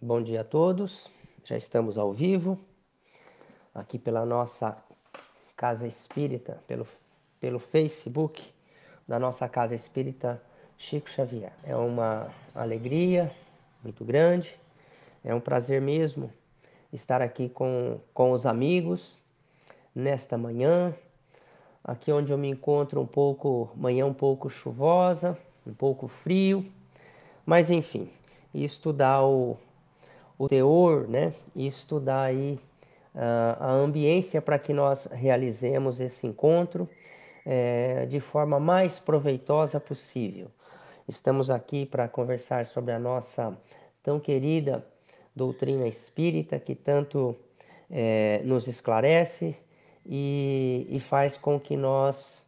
Bom dia a todos. Já estamos ao vivo aqui pela nossa Casa Espírita, pelo, pelo Facebook da nossa Casa Espírita Chico Xavier. É uma alegria muito grande, é um prazer mesmo estar aqui com, com os amigos nesta manhã, aqui onde eu me encontro um pouco, manhã um pouco chuvosa, um pouco frio, mas enfim, isto dá o, o teor, né? Isto dá aí uh, a ambiência para que nós realizemos esse encontro é, de forma mais proveitosa possível. Estamos aqui para conversar sobre a nossa tão querida doutrina espírita que tanto é, nos esclarece e, e, faz com que nós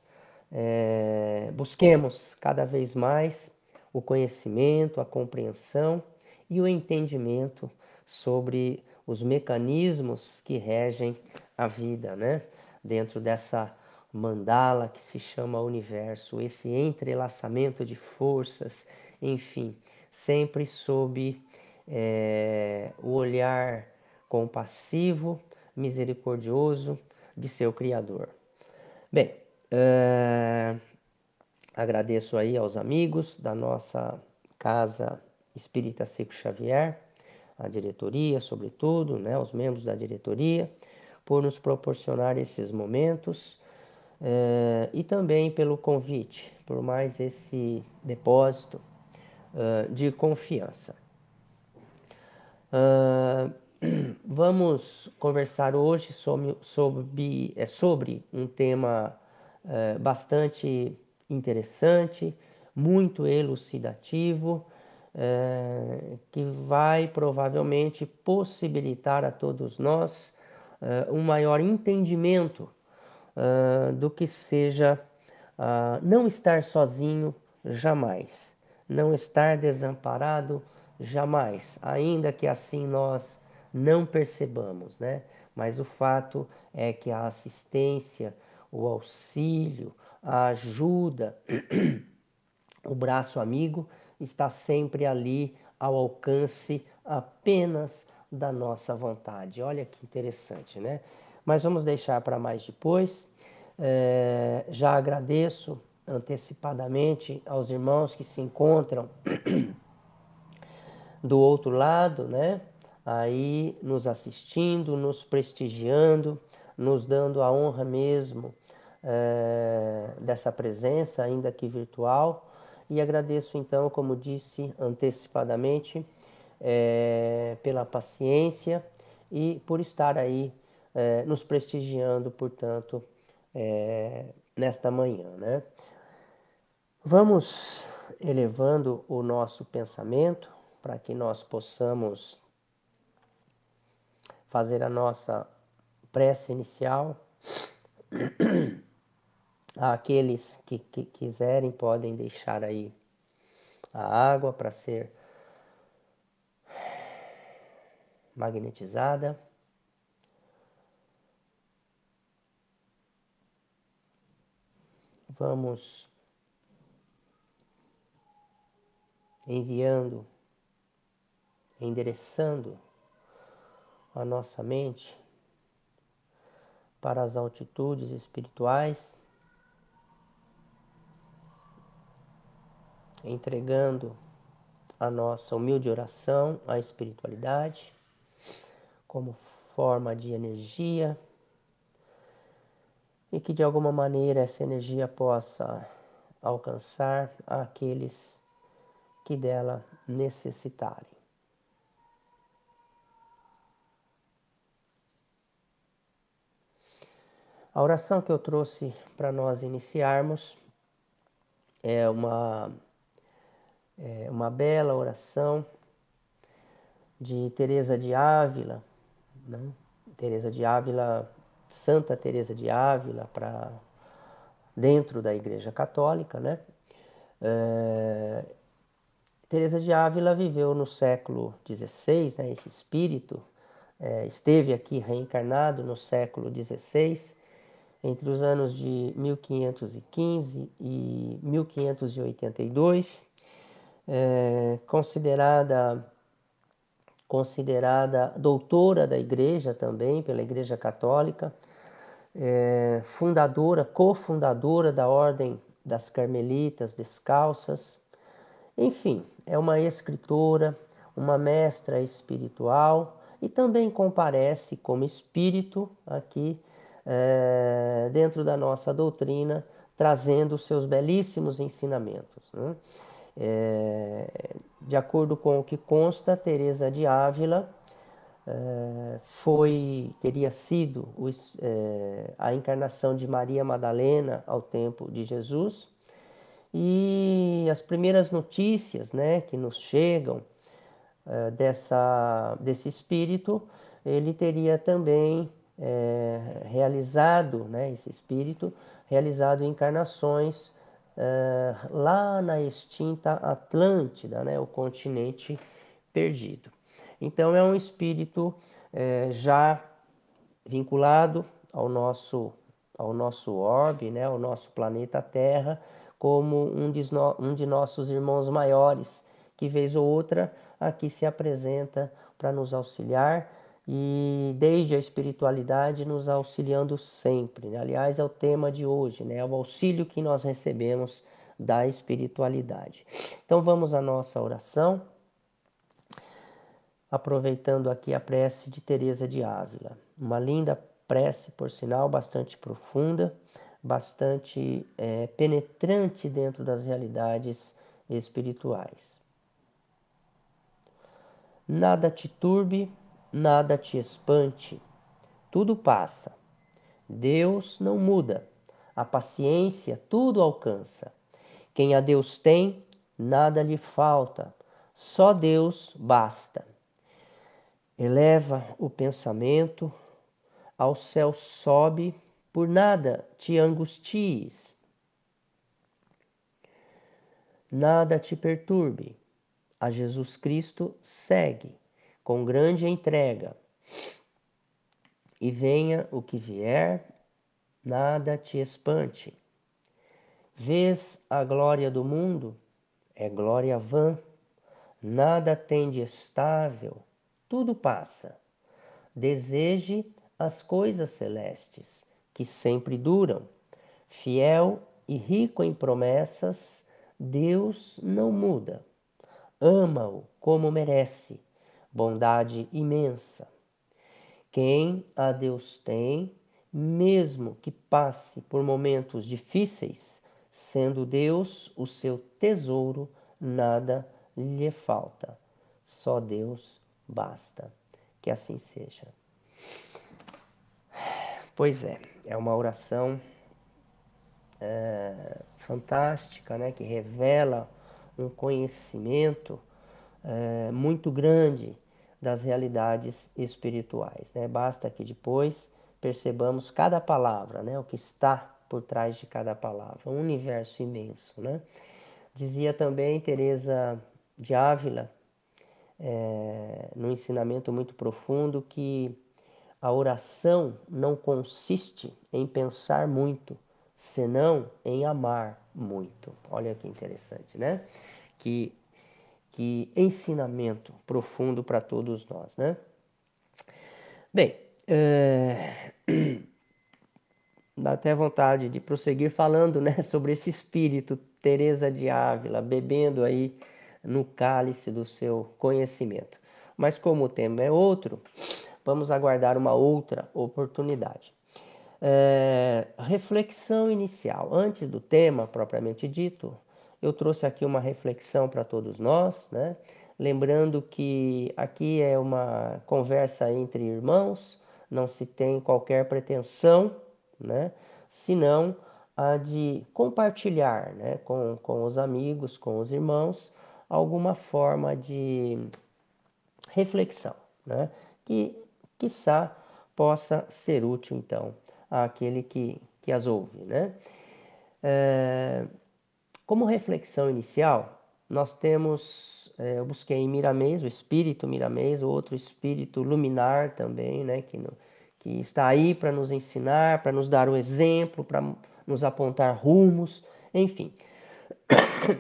é, busquemos cada vez mais o conhecimento, a compreensão e o entendimento sobre os mecanismos que regem a vida, né? Dentro dessa mandala que se chama universo, esse entrelaçamento de forças, enfim, sempre sob é, o olhar compassivo, misericordioso de seu Criador. Bem, é, agradeço aí aos amigos da nossa casa Espírita Seco Xavier a diretoria, sobretudo, né, os membros da diretoria, por nos proporcionar esses momentos eh, e também pelo convite, por mais esse depósito uh, de confiança. Uh, vamos conversar hoje sobre, sobre, é, sobre um tema bastante interessante, muito elucidativo é, que vai provavelmente possibilitar a todos nós é, um maior entendimento é, do que seja não estar sozinho jamais, não estar desamparado jamais, ainda que assim nós não percebamos, né? Mas o fato é que a assistência, o auxílio, a ajuda, o braço amigo está sempre ali ao alcance apenas da nossa vontade. Olha que interessante, né? Mas vamos deixar para mais depois. É, já agradeço antecipadamente aos irmãos que se encontram do outro lado, né? Aí nos assistindo, nos prestigiando, nos dando a honra mesmo é, dessa presença, ainda que virtual. E agradeço então, como disse antecipadamente, é, pela paciência e por estar aí é, nos prestigiando, portanto, é, nesta manhã. Né? Vamos elevando o nosso pensamento para que nós possamos fazer a nossa prece inicial. Aqueles que, que quiserem podem deixar aí a água para ser magnetizada. Vamos enviando, endereçando a nossa mente para as altitudes espirituais entregando a nossa humilde oração à espiritualidade como forma de energia e que de alguma maneira essa energia possa alcançar aqueles que dela necessitarem. A oração que eu trouxe para nós iniciarmos é uma é uma bela oração de Teresa de Ávila, né? Teresa de Ávila, Santa Teresa de Ávila, para dentro da Igreja Católica, né? É, Teresa de Ávila viveu no século XVI, né? Esse espírito é, esteve aqui reencarnado no século XVI, entre os anos de 1515 e 1582 é, considerada considerada doutora da igreja também, pela Igreja Católica, é, fundadora, cofundadora da Ordem das Carmelitas Descalças. Enfim, é uma escritora, uma mestra espiritual e também comparece como espírito aqui é, dentro da nossa doutrina, trazendo seus belíssimos ensinamentos. Né? É, de acordo com o que consta, Teresa de Ávila é, foi teria sido é, a encarnação de Maria Madalena ao tempo de Jesus. E as primeiras notícias, né, que nos chegam é, dessa desse espírito, ele teria também é, realizado, né, esse espírito realizado encarnações é, lá na extinta Atlântida, né, o continente perdido. Então é um espírito é, já vinculado ao nosso ao nosso orbe, né, ao nosso planeta Terra, como um de, um de nossos irmãos maiores, que vez ou outra aqui se apresenta para nos auxiliar e desde a espiritualidade nos auxiliando sempre. Né? Aliás, é o tema de hoje, né? É o auxílio que nós recebemos da espiritualidade. Então vamos à nossa oração, aproveitando aqui a prece de Teresa de Ávila. Uma linda prece, por sinal, bastante profunda, bastante é, penetrante dentro das realidades espirituais. Nada te turbe, nada te espante, tudo passa. Deus não muda, a paciência tudo alcança. Quem a Deus tem, nada lhe falta, só Deus basta. Eleva o pensamento, ao céu sobe, por nada te angusties. Nada te perturbe, a Jesus Cristo segue com grande entrega. E venha o que vier, nada te espante. Vês a glória do mundo? É glória vã, nada tem de estável, tudo passa. Deseje as coisas celestes, que sempre duram. Fiel e rico em promessas, Deus não muda. Ama-o como merece bondade imensa. Quem a Deus tem, mesmo que passe por momentos difíceis, sendo Deus o seu tesouro, nada lhe falta. Só Deus basta. Que assim seja. Pois é, é uma oração é, fantástica, né, que revela um conhecimento é, muito grande das realidades espirituais. Né? Basta que depois percebamos cada palavra, né? o que está por trás de cada palavra, um universo imenso. Né? Dizia também Teresa de Ávila, é, no ensinamento muito profundo, que a oração não consiste em pensar muito, senão em amar muito. Olha que interessante, né? Que que ensinamento profundo para todos nós, né? Bem, é... dá até vontade de prosseguir falando, né, sobre esse espírito Teresa de Ávila bebendo aí no cálice do seu conhecimento. Mas como o tema é outro, vamos aguardar uma outra oportunidade. É... reflexão inicial. Antes do tema propriamente dito, eu trouxe aqui uma reflexão para todos nós, né? Lembrando que aqui é uma conversa entre irmãos, não se tem qualquer pretensão, né? Senão a de compartilhar, né? Com, com os amigos, com os irmãos, alguma forma de reflexão, né? Que, quiçá, possa ser útil, então, àquele que, que as ouve, né? É, como reflexão inicial, nós temos, é, eu busquei em Miramês, o espírito Miramês, outro espírito luminar também, né, que, no, que está aí para nos ensinar, para nos dar o exemplo, para nos apontar rumos, enfim.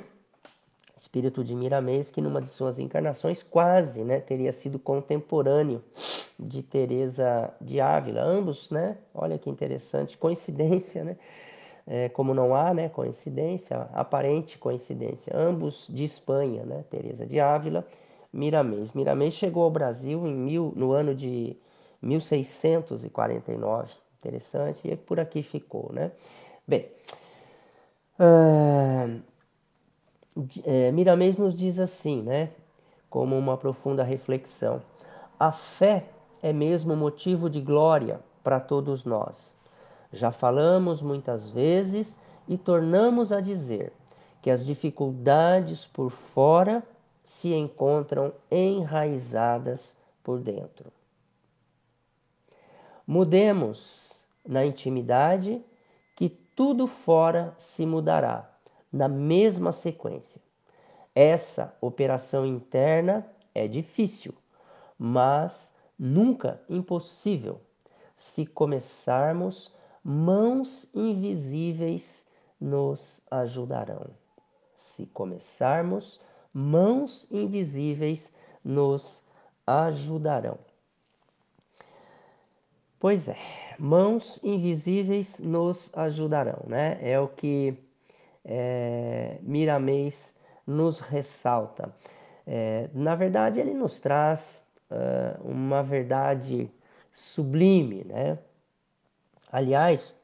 espírito de Miramês, que numa de suas encarnações quase né, teria sido contemporâneo de Teresa de Ávila. Ambos, né? Olha que interessante, coincidência, né? É, como não há né, coincidência, aparente coincidência. Ambos de Espanha, né? Teresa de Ávila, Miramês. Miramês chegou ao Brasil em mil, no ano de 1649. Interessante, e por aqui ficou, né? Bem, uh, é, Miramês nos diz assim, né? Como uma profunda reflexão. A fé é mesmo motivo de glória para todos nós. Já falamos muitas vezes e tornamos a dizer que as dificuldades por fora se encontram enraizadas por dentro. Mudemos na intimidade que tudo fora se mudará na mesma sequência. Essa operação interna é difícil, mas nunca impossível se começarmos, mãos invisíveis nos ajudarão. Se começarmos, mãos invisíveis nos ajudarão. Pois é, mãos invisíveis nos ajudarão, né? É o que é, Miramês nos ressalta. É, na verdade, ele nos traz uh, uma verdade sublime, né? Aliás,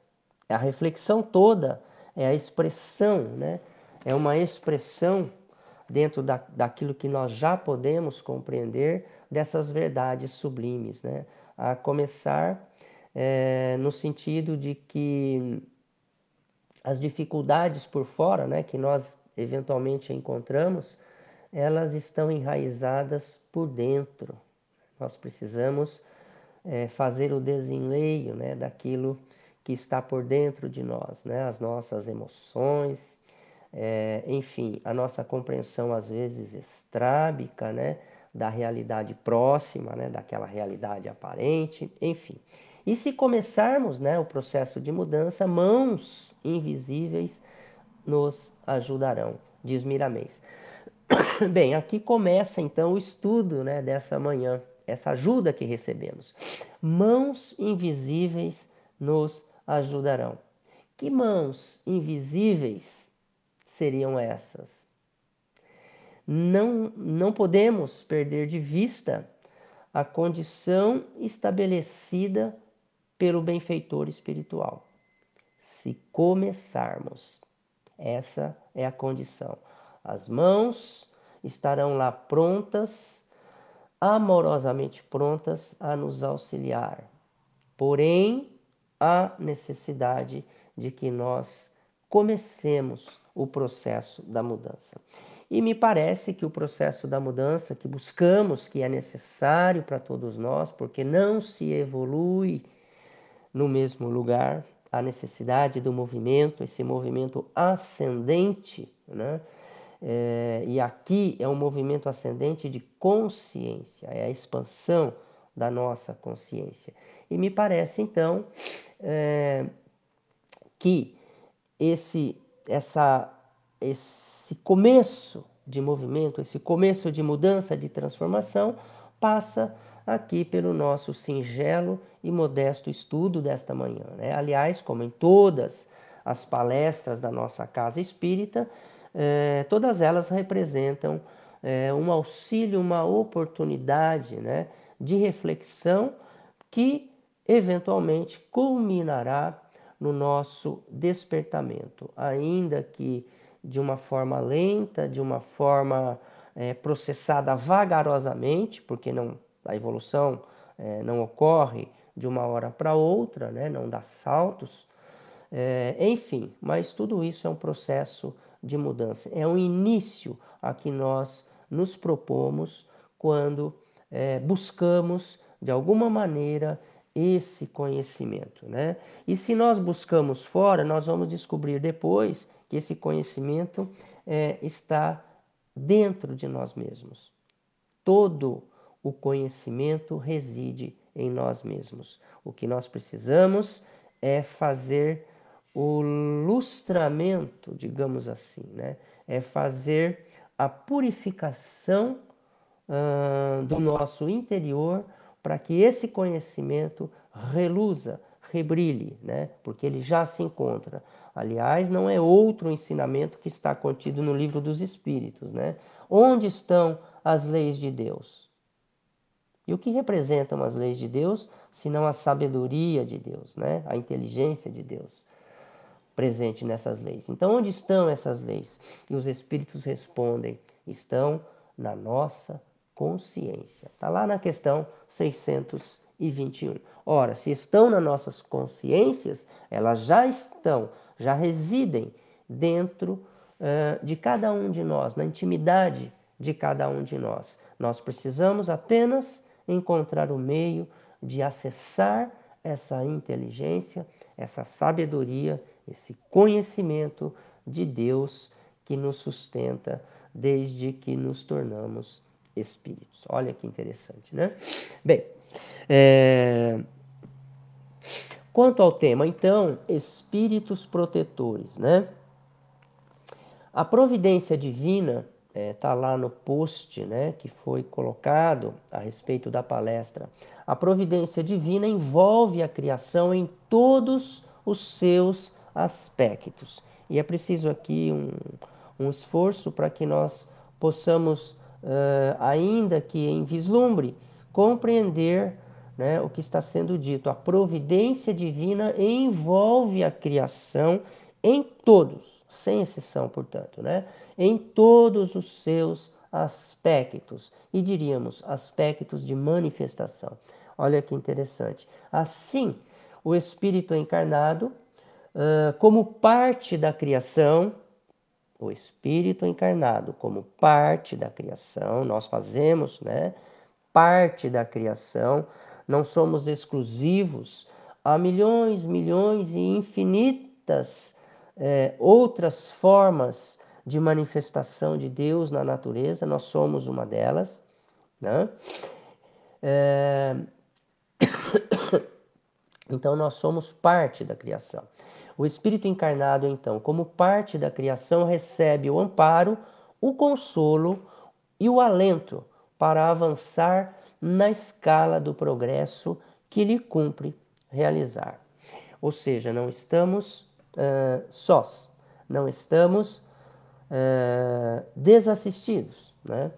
a reflexão toda é a expressão, né? É uma expressão dentro da, daquilo que nós já podemos compreender dessas verdades sublimes, né? A começar é, no sentido de que as dificuldades por fora, né, que nós eventualmente encontramos, elas estão enraizadas por dentro. Nós precisamos é, fazer o desenleio né, daquilo que está por dentro de nós, né, as nossas emoções, é, enfim, a nossa compreensão às vezes estrábica, né, da realidade próxima, né, daquela realidade aparente, enfim. E se começarmos né, o processo de mudança, mãos invisíveis nos ajudarão, diz Miramês. Bem, aqui começa então o estudo né, dessa manhã, essa ajuda que recebemos. Mãos invisíveis nos ajudarão. Que mãos invisíveis seriam essas? Não, não podemos perder de vista a condição estabelecida pelo benfeitor espiritual. Se começarmos, essa é a condição. As mãos estarão lá prontas, amorosamente prontas a nos auxiliar. Porém, há necessidade de que nós comecemos o processo da mudança. E me parece que o processo da mudança que buscamos, que é necessário para todos nós, porque não se evolui no mesmo lugar, a necessidade do movimento, esse movimento ascendente, né? É, e aqui é um movimento ascendente de consciência, é a expansão da nossa consciência. E me parece então é, que esse, essa, esse começo de movimento, esse começo de mudança, de transformação, passa aqui pelo nosso singelo e modesto estudo desta manhã. Né? Aliás, como em todas as palestras da nossa casa espírita, eh, todas elas representam eh, um auxílio, uma oportunidade né, de reflexão que eventualmente culminará no nosso despertamento, ainda que de uma forma lenta, de uma forma é, processada vagarosamente, porque não a evolução é, não ocorre de uma hora para outra, né? não dá saltos. É, enfim, mas tudo isso é um processo de mudança. É um início a que nós nos propomos quando é, buscamos, de alguma maneira, esse conhecimento. Né? E se nós buscamos fora, nós vamos descobrir depois que esse conhecimento é, está dentro de nós mesmos. Todo o conhecimento reside em nós mesmos. O que nós precisamos é fazer o lustramento, digamos assim, né? É fazer a purificação uh, do nosso interior para que esse conhecimento reluza, rebrilhe, né? porque ele já se encontra. Aliás, não é outro ensinamento que está contido no livro dos Espíritos. Né? Onde estão as leis de Deus? E o que representam as leis de Deus, senão a sabedoria de Deus, né? a inteligência de Deus presente nessas leis? Então, onde estão essas leis? E os Espíritos respondem: estão na nossa consciência. Está lá na questão 621. Ora, se estão nas nossas consciências, elas já estão, já residem dentro uh, de cada um de nós, na intimidade de cada um de nós. Nós precisamos apenas encontrar o meio de acessar essa inteligência, essa sabedoria, esse conhecimento de Deus que nos sustenta desde que nos tornamos espíritos. Olha que interessante, né? Bem, é... quanto ao tema, então, espíritos protetores, né? A providência divina está é, tá lá no post, né, que foi colocado a respeito da palestra. A providência divina envolve a criação em todos os seus aspectos. E é preciso aqui um, um esforço para que nós possamos uh, ainda que em vislumbre, compreender né, o que está sendo dito. A providência divina envolve a criação em todos, sem exceção, portanto, né, em todos os seus aspectos, e diríamos aspectos de manifestação. Olha que interessante. Assim, o Espírito encarnado, como parte da criação, o Espírito encarnado como parte da criação, nós fazemos, né? Parte da criação, não somos exclusivos. Há milhões, milhões e infinitas outras formas de manifestação de Deus na natureza, nós somos uma delas, né? É... Então, nós somos parte da criação. O espírito encarnado, então, como parte da criação, recebe o amparo, o consolo e o alento para avançar na escala do progresso que lhe cumpre realizar. Ou seja, não estamos uh, sós, não estamos uh, desassistidos. Né?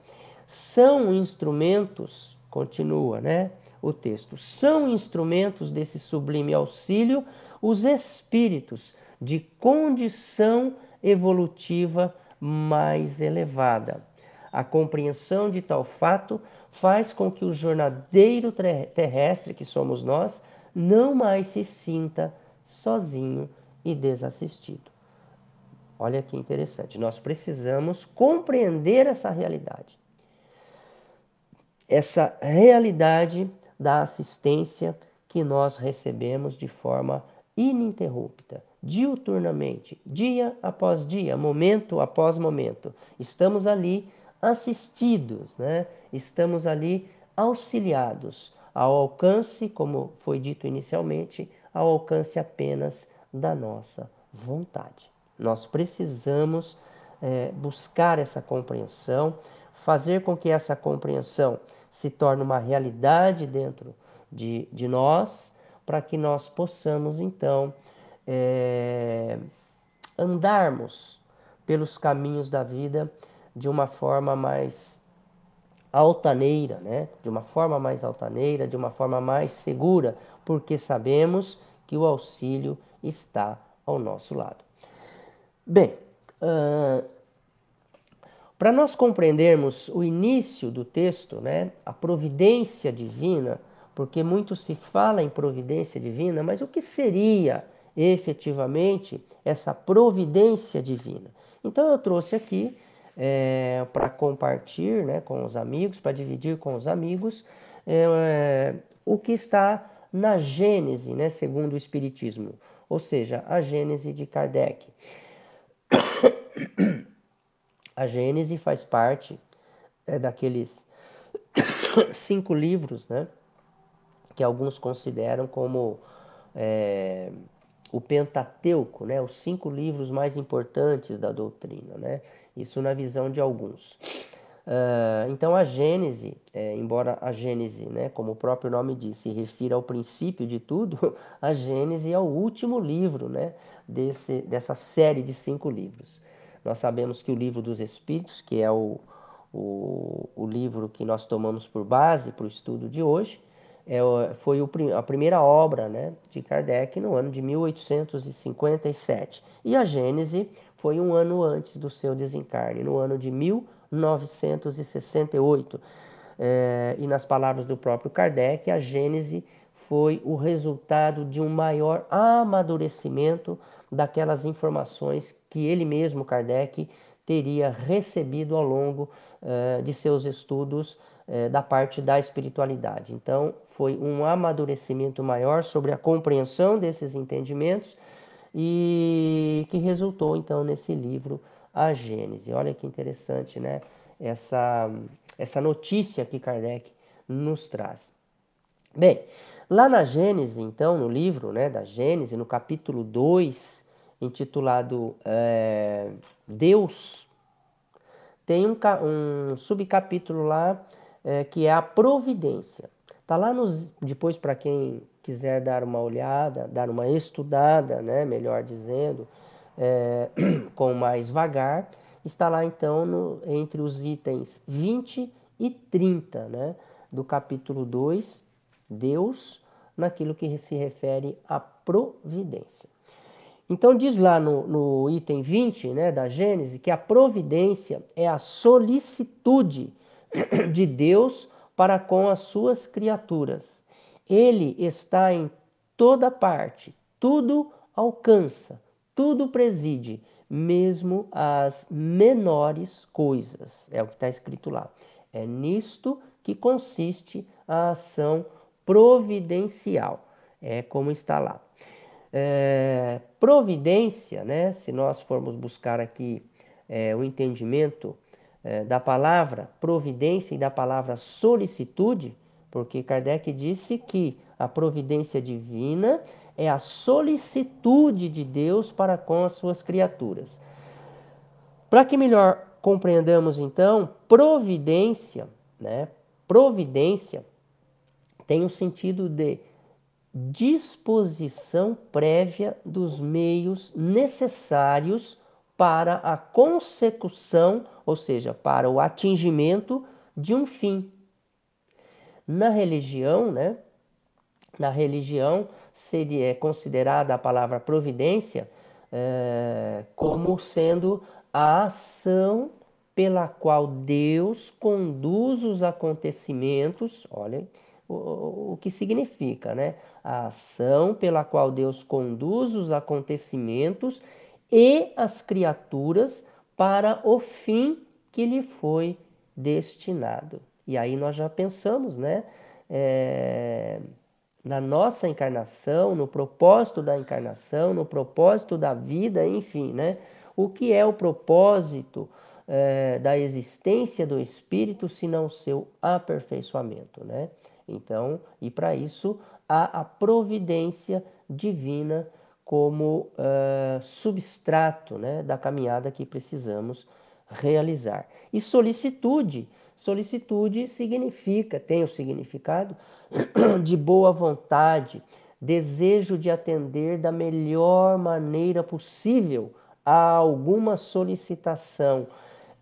São instrumentos, continua né, o texto, são instrumentos desse sublime auxílio os espíritos de condição evolutiva mais elevada. A compreensão de tal fato faz com que o jornadeiro terrestre, que somos nós, não mais se sinta sozinho e desassistido. Olha que interessante, nós precisamos compreender essa realidade. Essa realidade da assistência que nós recebemos de forma ininterrupta, diuturnamente, dia após dia, momento após momento. Estamos ali assistidos, né? estamos ali auxiliados ao alcance, como foi dito inicialmente, ao alcance apenas da nossa vontade. Nós precisamos é, buscar essa compreensão, fazer com que essa compreensão se torne uma realidade dentro de, de nós para que nós possamos então é, andarmos pelos caminhos da vida de uma forma mais altaneira, né? De uma forma mais altaneira, de uma forma mais segura, porque sabemos que o auxílio está ao nosso lado. Bem, uh, para nós compreendermos o início do texto, né, a providência divina, porque muito se fala em providência divina, mas o que seria efetivamente essa providência divina? Então eu trouxe aqui é, para compartilhar né, com os amigos, para dividir com os amigos, é, o que está na Gênese, né, segundo o Espiritismo, ou seja, a Gênese de Kardec. A Gênese faz parte é, daqueles cinco livros, né? Que alguns consideram como é, o Pentateuco, né, os cinco livros mais importantes da doutrina. Né? Isso na visão de alguns. Uh, então a Gênese, é, embora a Gênese, né, como o próprio nome diz, se refira ao princípio de tudo, a Gênese é o último livro né, desse, dessa série de cinco livros. Nós sabemos que o livro dos Espíritos, que é o, o, o livro que nós tomamos por base para o estudo de hoje, é, foi o, a primeira obra né, de Kardec no ano de 1857. E a Gênese foi um ano antes do seu desencarne, no ano de 1968. É, e nas palavras do próprio Kardec, a Gênese foi o resultado de um maior amadurecimento daquelas informações que ele mesmo, Kardec, teria recebido ao longo uh, de seus estudos uh, da parte da espiritualidade. Então, foi um amadurecimento maior sobre a compreensão desses entendimentos e que resultou então nesse livro A Gênese. Olha que interessante, né? Essa, essa notícia que Kardec nos traz. Bem, lá na Gênese, então, no livro né, da Gênese, no capítulo 2, intitulado é, Deus, tem um, um subcapítulo lá é, que é a providência. Tá lá nos, depois para quem quiser dar uma olhada, dar uma estudada, né, melhor dizendo, é, com mais vagar, está lá então no, entre os itens 20 e 30, né, do capítulo 2, Deus, naquilo que se refere à providência. Então diz lá no, no item 20 né, da Gênesis que a providência é a solicitude de Deus para com as suas criaturas. Ele está em toda parte, tudo alcança, tudo preside, mesmo as menores coisas. É o que está escrito lá. É nisto que consiste a ação providencial. É como está lá. É, providência, né? Se nós formos buscar aqui é, o entendimento é, da palavra providência e da palavra solicitude, porque Kardec disse que a providência divina é a solicitude de Deus para com as suas criaturas. Para que melhor compreendamos então, providência, né? Providência tem o sentido de disposição prévia dos meios necessários para a consecução, ou seja, para o atingimento de um fim. Na religião, né? Na religião seria considerada a palavra providência é, como sendo a ação pela qual Deus conduz os acontecimentos, olha, o, o que significa, né? A ação pela qual Deus conduz os acontecimentos e as criaturas para o fim que lhe foi destinado. E aí nós já pensamos, né? É, na nossa encarnação, no propósito da encarnação, no propósito da vida, enfim, né? O que é o propósito é, da existência do espírito, se não seu aperfeiçoamento, né? Então, e para isso há a providência divina como uh, substrato né, da caminhada que precisamos realizar. E solicitude, solicitude significa, tem o significado de boa vontade, desejo de atender da melhor maneira possível a alguma solicitação,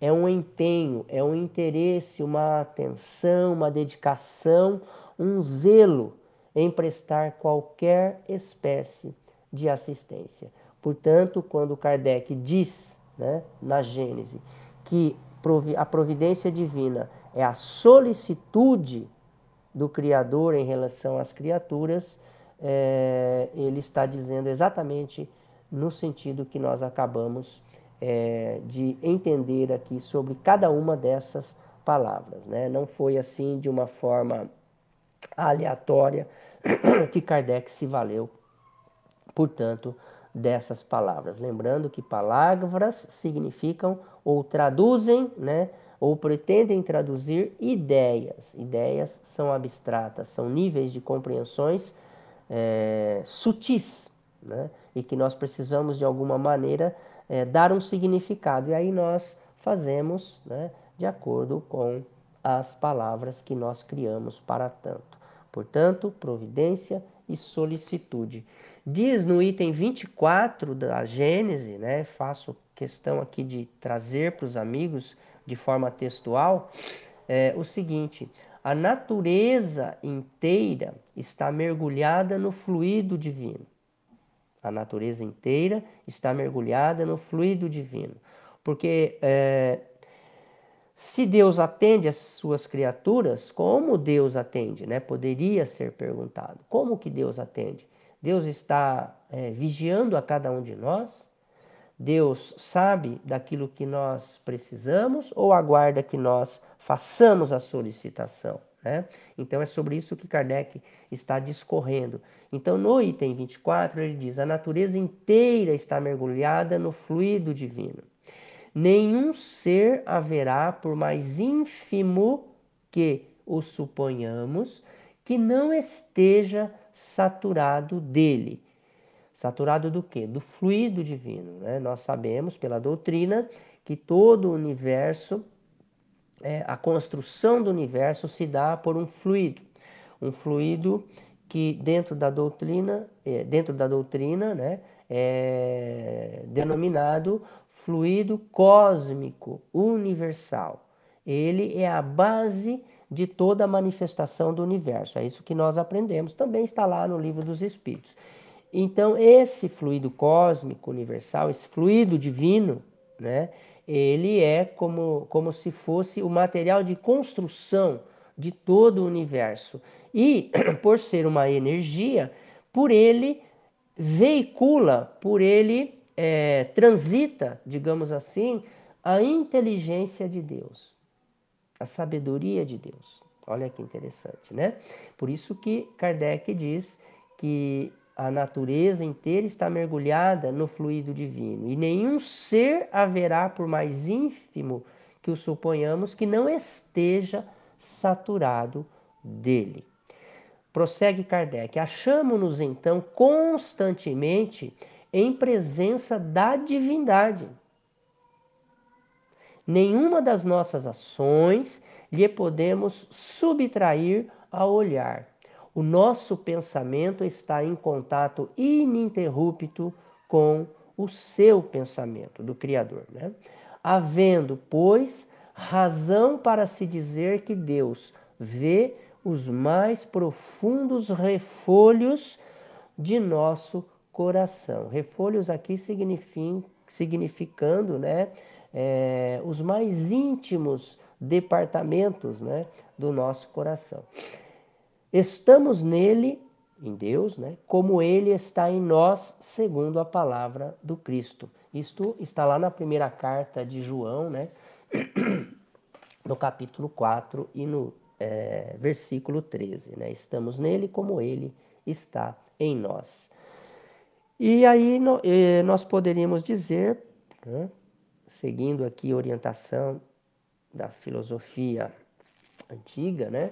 é um empenho, é um interesse, uma atenção, uma dedicação, um zelo em prestar qualquer espécie de assistência. Portanto, quando Kardec diz né, na Gênese que a providência divina é a solicitude do Criador em relação às criaturas, é, ele está dizendo exatamente no sentido que nós acabamos é, de entender aqui sobre cada uma dessas palavras. Né? Não foi assim de uma forma aleatória que Kardec se valeu, portanto, dessas palavras. Lembrando que palavras significam ou traduzem, né, ou pretendem traduzir ideias. Ideias são abstratas, são níveis de compreensões é, sutis, né, e que nós precisamos de alguma maneira é, dar um significado. E aí nós fazemos né, de acordo com as palavras que nós criamos para tanto. Portanto, providência e solicitude. Diz no item 24 da Gênese, né, faço questão aqui de trazer para os amigos de forma textual, é, o seguinte: a natureza inteira está mergulhada no fluido divino. A natureza inteira está mergulhada no fluido divino. Porque é, se Deus atende as suas criaturas, como Deus atende? Né? Poderia ser perguntado. Como que Deus atende? Deus está é, vigiando a cada um de nós? Deus sabe daquilo que nós precisamos ou aguarda que nós façamos a solicitação? Né? Então é sobre isso que Kardec está discorrendo. Então, no item 24, ele diz: a natureza inteira está mergulhada no fluido divino. Nenhum ser haverá, por mais ínfimo que o suponhamos, que não esteja saturado dele. Saturado do quê? Do fluido divino. Né? Nós sabemos pela doutrina que todo o universo é, a construção do universo se dá por um fluido, um fluido que dentro da doutrina, é, dentro da doutrina, né, é denominado fluido cósmico universal. Ele é a base de toda a manifestação do universo. É isso que nós aprendemos. Também está lá no livro dos Espíritos. Então, esse fluido cósmico universal, esse fluido divino, né, ele é como, como se fosse o material de construção de todo o universo. E, por ser uma energia, por ele veicula, por ele é, transita, digamos assim, a inteligência de Deus, a sabedoria de Deus. Olha que interessante, né? Por isso que Kardec diz que a natureza inteira está mergulhada no fluido divino, e nenhum ser haverá, por mais ínfimo que o suponhamos, que não esteja saturado dele. Prossegue Kardec: achamos-nos então constantemente em presença da divindade. Nenhuma das nossas ações lhe podemos subtrair ao olhar o nosso pensamento está em contato ininterrupto com o seu pensamento do Criador. Né? Havendo, pois, razão para se dizer que Deus vê os mais profundos refolhos de nosso coração. Refolhos aqui significando né, é, os mais íntimos departamentos né, do nosso coração. Estamos nele, em Deus, né, como ele está em nós, segundo a palavra do Cristo. Isto está lá na primeira carta de João, né, no capítulo 4 e no é, versículo 13. Né, estamos nele como ele está em nós. E aí no, eh, nós poderíamos dizer, né, seguindo aqui a orientação da filosofia antiga, né,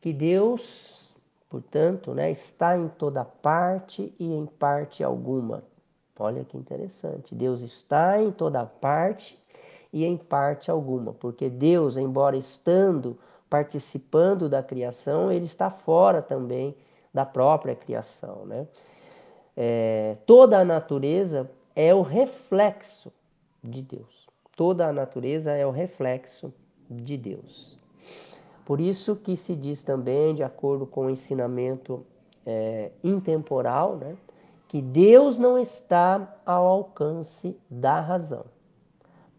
que Deus, portanto, né, está em toda parte e em parte alguma. Olha que interessante. Deus está em toda parte e em parte alguma, porque Deus, embora estando participando da criação, ele está fora também da própria criação, né? É, toda a natureza é o reflexo de Deus. Toda a natureza é o reflexo de Deus. Por isso que se diz também, de acordo com o ensinamento é, intemporal, né, que Deus não está ao alcance da razão.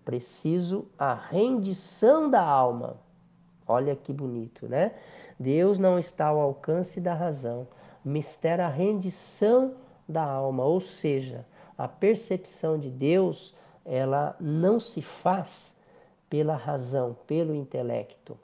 Preciso a rendição da alma. Olha que bonito, né? Deus não está ao alcance da razão. Mistério a rendição da alma, ou seja, a percepção de Deus, ela não se faz pela razão, pelo intelecto,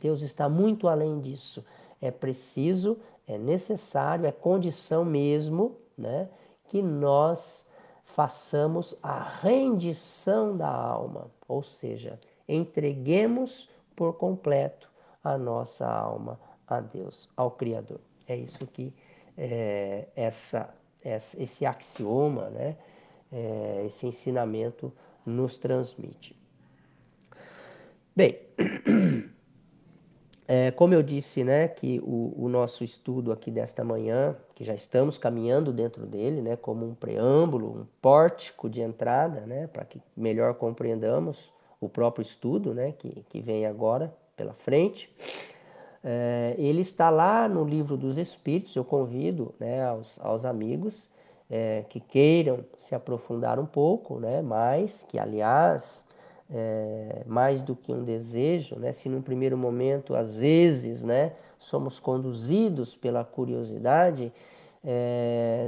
Deus está muito além disso. É preciso, é necessário, é condição mesmo, né, que nós façamos a rendição da alma, ou seja, entreguemos por completo a nossa alma a Deus, ao Criador. É isso que é, essa, esse axioma, né, é, esse ensinamento nos transmite. Bem, é, como eu disse, né, que o, o, nosso estudo aqui desta manhã, que já estamos caminhando dentro dele, né, como um preâmbulo, um pórtico de entrada, né, para que melhor compreendamos o próprio estudo, né, que, que vem agora pela frente. É, ele está lá no livro dos Espíritos. Eu convido né, aos, aos amigos é, que queiram se aprofundar um pouco, né, mais, que aliás é, mais do que um desejo, né? se num primeiro momento, às vezes, né, somos conduzidos pela curiosidade,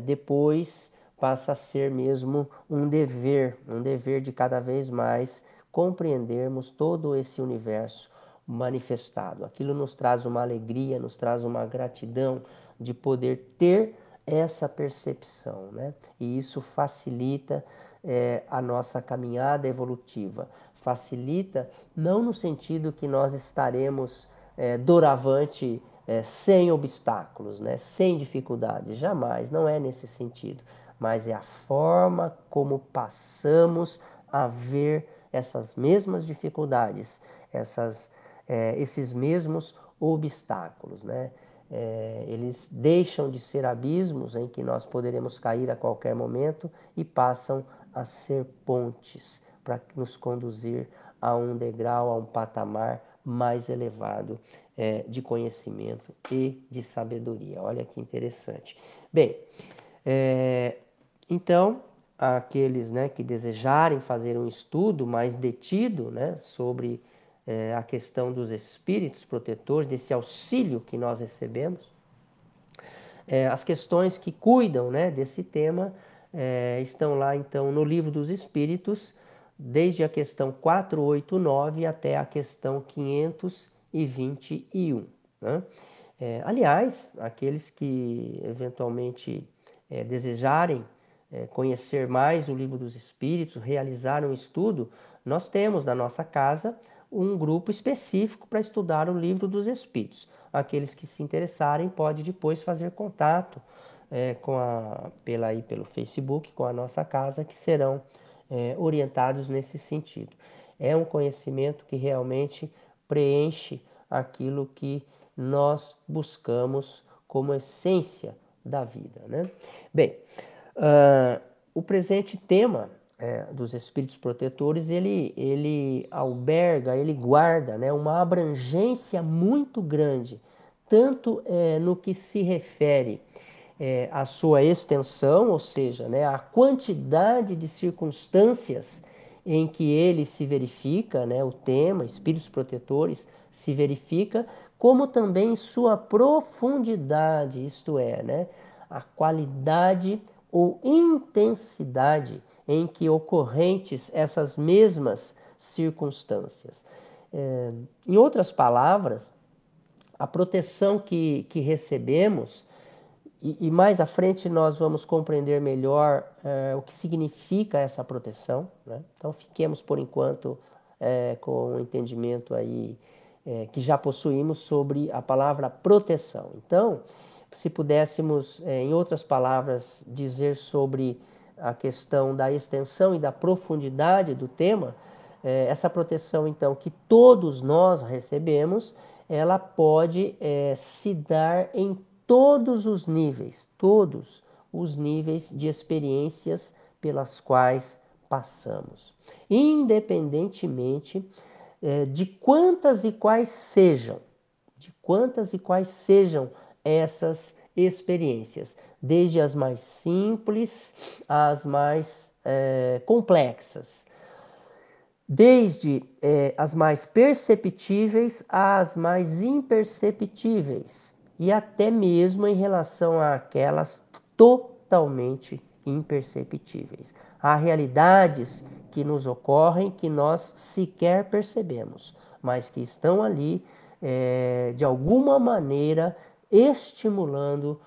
depois passa a ser mesmo um dever, um dever de cada vez mais compreendermos todo esse universo manifestado. Aquilo nos traz uma alegria, nos traz uma gratidão de poder ter essa percepção, né? E isso facilita é, a nossa caminhada evolutiva facilita, não no sentido que nós estaremos é, doravante é, sem obstáculos, né, sem dificuldades, jamais, não é nesse sentido, mas é a forma como passamos a ver essas mesmas dificuldades, essas, é, esses mesmos obstáculos, né? É, eles deixam de ser abismos em que nós poderemos cair a qualquer momento e passam a ser pontes para nos conduzir a um degrau, a um patamar mais elevado é, de conhecimento e de sabedoria. Olha que interessante. Bem, é, então, aqueles né, que desejarem fazer um estudo mais detido né, sobre é, a questão dos espíritos protetores, desse auxílio que nós recebemos, é, as questões que cuidam né, desse tema é, estão lá então no livro dos Espíritos, desde a questão 489 até a questão 521. Né? É, aliás, aqueles que eventualmente é, desejarem é, conhecer mais o Livro dos Espíritos, realizar um estudo, nós temos na nossa casa um grupo específico para estudar o Livro dos Espíritos. Aqueles que se interessarem podem depois fazer contato é, com a, pela, aí, pelo Facebook com a nossa casa, que serão é, orientados nesse sentido. É um conhecimento que realmente preenche aquilo que nós buscamos como essência da vida. Né? Bem, uh, o presente tema é, dos espíritos protetores ele, ele alberga, ele guarda né, uma abrangência muito grande, tanto é, no que se refere é, a sua extensão, ou seja, né, a quantidade de circunstâncias em que ele se verifica, né, o tema, espíritos protetores, se verifica, como também sua profundidade, isto é, né, a qualidade ou intensidade em que ocorrentes essas mesmas circunstâncias. É, em outras palavras, a proteção que, que recebemos e, e, mais à frente nós vamos compreender melhor é, o que significa essa proteção. Né? Então fiquemos por enquanto é, com o entendimento aí é, que já possuímos sobre a palavra proteção. Então, se pudéssemos, em outras palavras, dizer sobre a questão da extensão e da profundidade do tema, essa proteção então que todos nós recebemos, ela pode se dar em todos os níveis, todos os níveis de experiências pelas quais passamos, independentemente eh, de quantas e quais sejam, de quantas e quais sejam essas experiências, desde as mais simples às mais eh, complexas, desde eh, as mais perceptíveis às mais imperceptíveis e até mesmo em relação àquelas totalmente imperceptíveis. Há realidades que nos ocorrem que nós sequer percebemos, mas que estão ali é, de alguma maneira estimulando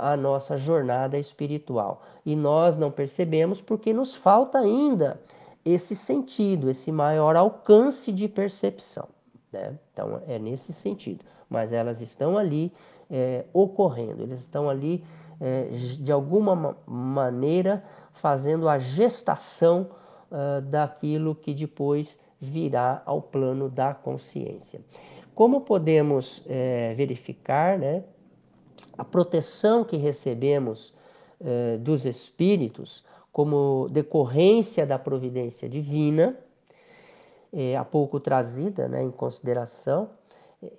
a nossa jornada espiritual. E nós não percebemos porque nos falta ainda esse sentido, esse maior alcance de percepção. Né? Então, é nesse sentido mas elas estão ali é, ocorrendo, eles estão ali é, de alguma maneira fazendo a gestação uh, daquilo que depois virá ao plano da consciência. Como podemos é, verificar, né, a proteção que recebemos é, dos espíritos como decorrência da providência divina, é, há pouco trazida né, em consideração,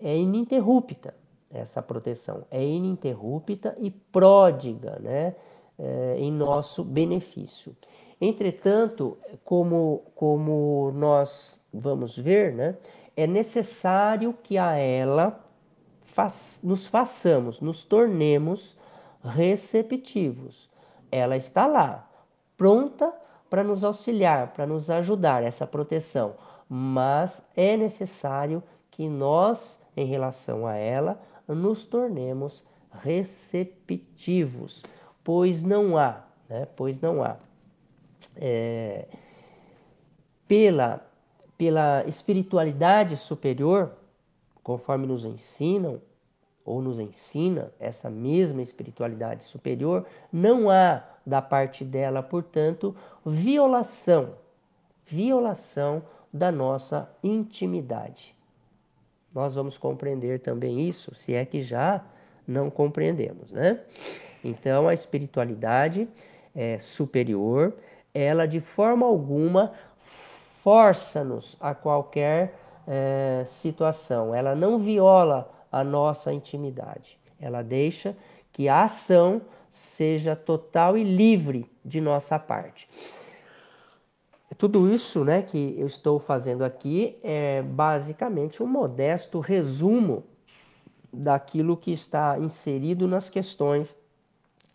é ininterrupta essa proteção, é ininterrupta e pródiga né, é, em nosso benefício. Entretanto, como, como nós vamos ver, né, é necessário que a ela nos façamos, nos tornemos receptivos. Ela está lá, pronta para nos auxiliar, para nos ajudar essa proteção, mas é necessário que nós, em relação a ela, nos tornemos receptivos, pois não há, né? Pois não há é, pela, pela espiritualidade superior, conforme nos ensinam, ou nos ensina essa mesma espiritualidade superior, não há da parte dela, portanto, violação, violação da nossa intimidade. Nós vamos compreender também isso, se é que já não compreendemos, né? Então, a espiritualidade é superior, ela de forma alguma força-nos a qualquer é, situação, ela não viola a nossa intimidade, ela deixa que a ação seja total e livre de nossa parte. Tudo isso né, que eu estou fazendo aqui é basicamente um modesto resumo daquilo que está inserido nas questões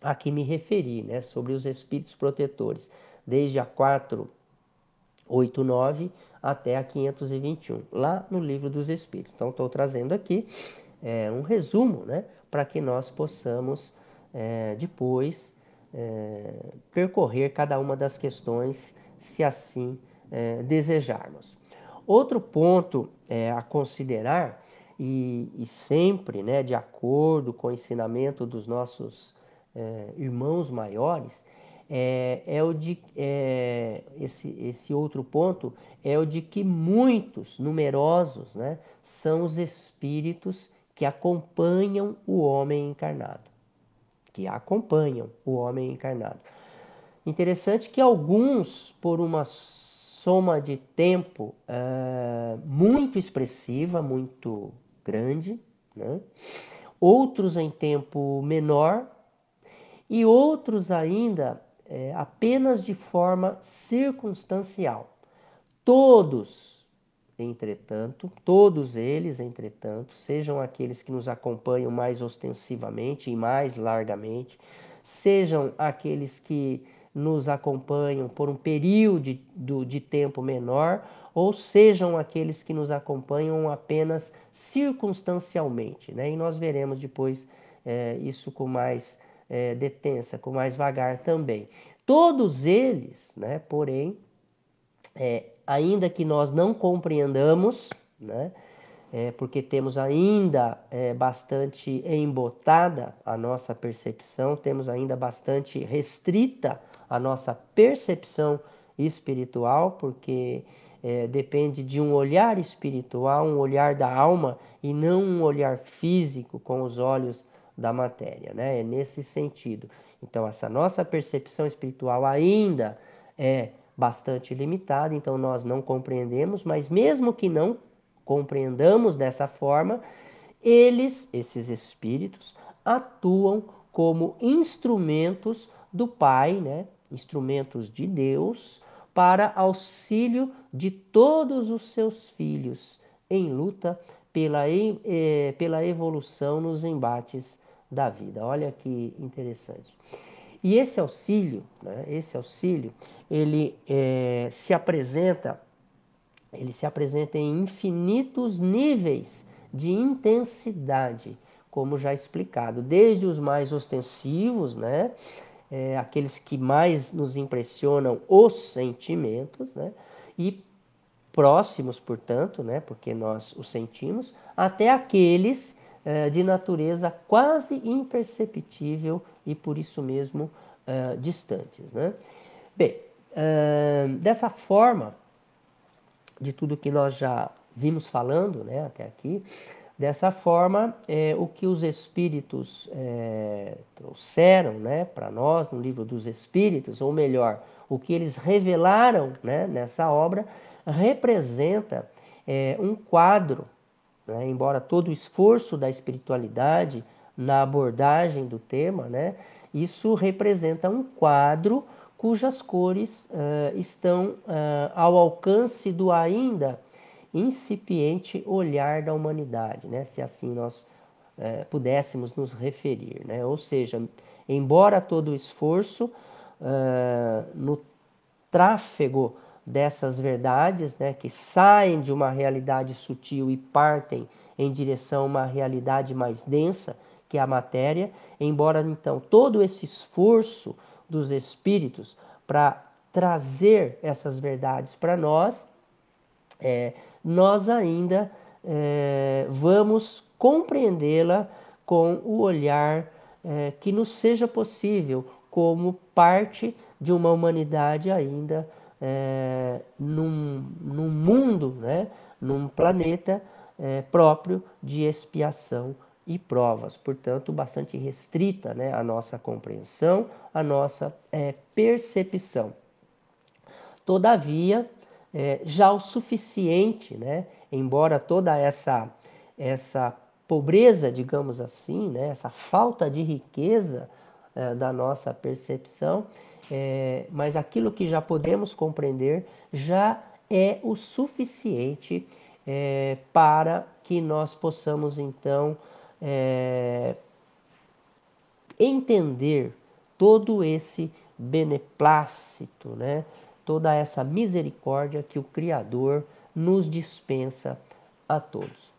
a que me referi, né, sobre os espíritos protetores desde a 489 até a 521, lá no Livro dos Espíritos. Então, estou trazendo aqui é, um resumo, né, para que nós possamos é, depois é, percorrer cada uma das questões, se assim é, desejarmos. Outro ponto é, a considerar, e, e, sempre né, de acordo com o ensinamento dos nossos é, irmãos maiores, é, é o de é, esse, esse outro ponto é o de que muitos, numerosos, né, são os espíritos que acompanham o homem encarnado, que acompanham o homem encarnado. Interessante que alguns, por uma soma de tempo é, muito expressiva, muito grande, né? outros em tempo menor e outros ainda é, apenas de forma circunstancial. Todos, entretanto, todos eles, entretanto, sejam aqueles que nos acompanham mais ostensivamente e mais largamente, sejam aqueles que nos acompanham por um período de, tempo menor, ou sejam aqueles que nos acompanham apenas circunstancialmente. Né? E nós veremos depois é, isso com mais é, detensa, com mais vagar também. Todos eles, né, porém, é, ainda que nós não compreendamos, né, é, porque temos ainda é, bastante embotada a nossa percepção, temos ainda bastante restrita a nossa percepção espiritual, porque é, depende de um olhar espiritual, um olhar da alma e não um olhar físico com os olhos da matéria, né? É nesse sentido. Então, essa nossa percepção espiritual ainda é bastante limitada, então nós não compreendemos, mas mesmo que não compreendamos dessa forma, eles, esses espíritos, atuam como instrumentos do Pai, né? instrumentos de Deus, para auxílio de todos os seus filhos em luta pela, eh, pela evolução nos embates da vida. Olha que interessante. E esse auxílio, né, esse auxílio, ele é, se apresenta, ele se apresenta em infinitos níveis de intensidade, como já explicado, desde os mais ostensivos, né, é, aqueles que mais nos impressionam os sentimentos, né, e próximos, portanto, né, porque nós os sentimos, até aqueles eh, de natureza quase imperceptível e por isso mesmo uh, distantes. Né? Bem, dessa forma, de tudo que nós já vimos falando né, até aqui. Dessa forma, é, o que os Espíritos é, trouxeram né, para nós no livro dos Espíritos, ou melhor, o que eles revelaram né, nessa obra, representa é, um quadro, né, embora todo o esforço da espiritualidade na abordagem do tema, né, isso representa um quadro cujas cores uh, estão uh, ao alcance do ainda incipiente olhar da humanidade, né? se assim nós uh, pudéssemos nos referir. Né? Ou seja, embora todo o esforço no tráfego dessas verdades, né, que saem de uma realidade sutil e partem em direção a uma realidade mais densa, que é a matéria, embora então todo esse esforço dos espíritos para trazer essas verdades para nós, é, nós ainda é, vamos compreendê-la com o olhar é, que nos seja possível, como parte de uma humanidade ainda é, num, num mundo, né, num planeta é, próprio de expiação e provas, portanto, bastante restrita né, a nossa compreensão, a nossa é, percepção. Todavia, é, já o suficiente, né, embora toda essa, essa pobreza, digamos assim, né, essa falta de riqueza é, da nossa percepção, é, mas aquilo que já podemos compreender já é o suficiente é, para que nós possamos então é, entender todo esse beneplácito, né? toda essa misericórdia que o Criador nos dispensa a todos.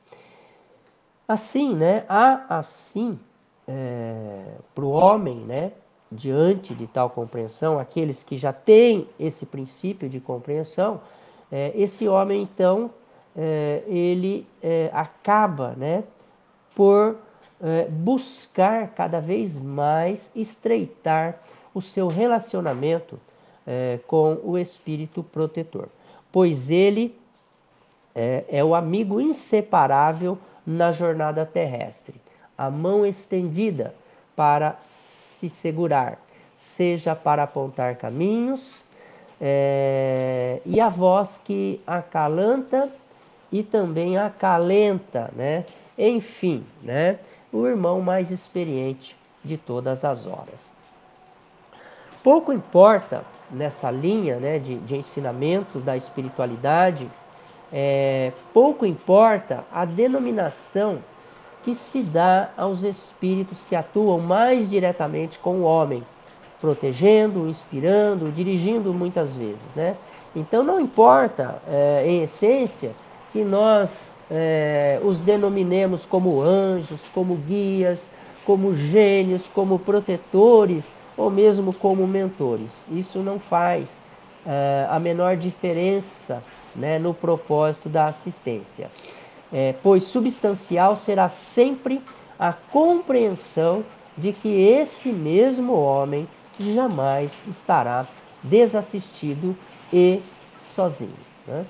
Assim, né, há assim é, para o homem, né, diante de tal compreensão, aqueles que já têm esse princípio de compreensão, é, esse homem então é, ele é, acaba, né, por é, buscar cada vez mais estreitar o seu relacionamento é, com o espírito protetor, pois ele é, é o amigo inseparável na jornada terrestre, a mão estendida para se segurar, seja para apontar caminhos, é, e a voz que acalanta e também acalenta, né? Enfim, né? O irmão mais experiente de todas as horas. Pouco importa nessa linha né, de, de ensinamento da espiritualidade, é, pouco importa a denominação que se dá aos espíritos que atuam mais diretamente com o homem, protegendo, inspirando, dirigindo muitas vezes. Né? Então não importa, é, em essência, que nós é, os denominemos como anjos, como guias, como gênios, como protetores ou mesmo como mentores. Isso não faz é, a menor diferença né, no propósito da assistência, é, pois substancial será sempre a compreensão de que esse mesmo homem jamais estará desassistido e sozinho. Né?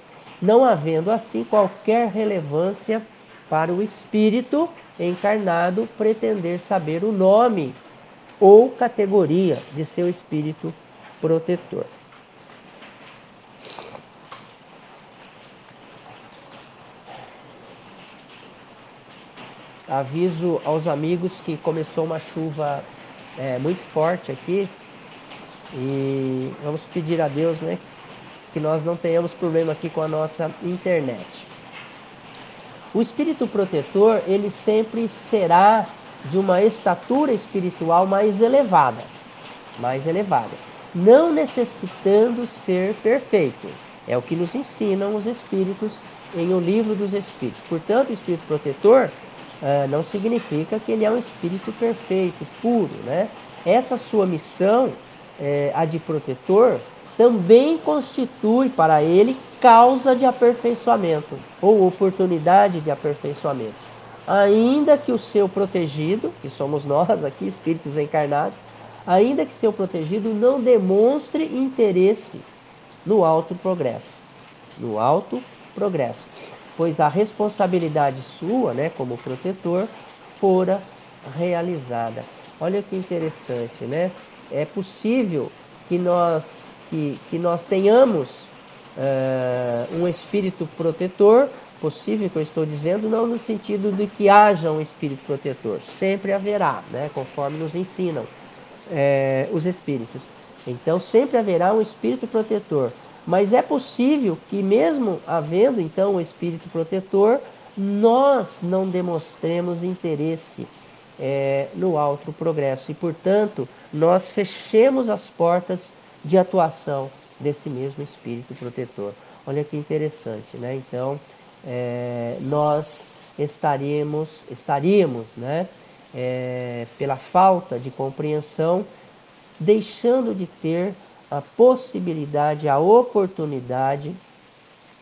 Não havendo assim qualquer relevância para o espírito encarnado pretender saber o nome ou categoria de seu espírito protetor. Aviso aos amigos que começou uma chuva é, muito forte aqui e vamos pedir a Deus, né, que nós não tenhamos problema aqui com a nossa internet. O espírito protetor, ele sempre será de uma estatura espiritual mais elevada, mais elevada, não necessitando ser perfeito. É o que nos ensinam os espíritos em O Livro dos Espíritos. Portanto, o espírito protetor uh, não significa que ele é um espírito perfeito, puro, né? Essa sua missão, eh, a de protetor, também constitui para ele causa de aperfeiçoamento ou oportunidade de aperfeiçoamento. Ainda que o seu protegido, que somos nós aqui, espíritos encarnados, ainda que seu protegido não demonstre interesse no alto progresso, no alto progresso, pois a responsabilidade sua, né, como protetor, fora realizada. Olha que interessante, né? É possível que nós, que, que nós tenhamos uh, um espírito protetor, possível que eu estou dizendo, não no sentido de que haja um espírito protetor, sempre haverá, né? conforme nos ensinam é, os espíritos. Então sempre haverá um espírito protetor. Mas é possível que, mesmo havendo então um espírito protetor, nós não demonstremos interesse é, no alto progresso e, portanto, nós fechemos as portas de atuação desse mesmo espírito protetor. Olha que interessante, né? Então, é, nós estaríamos, estaríamos, né? É, pela falta de compreensão, deixando de ter a possibilidade, a oportunidade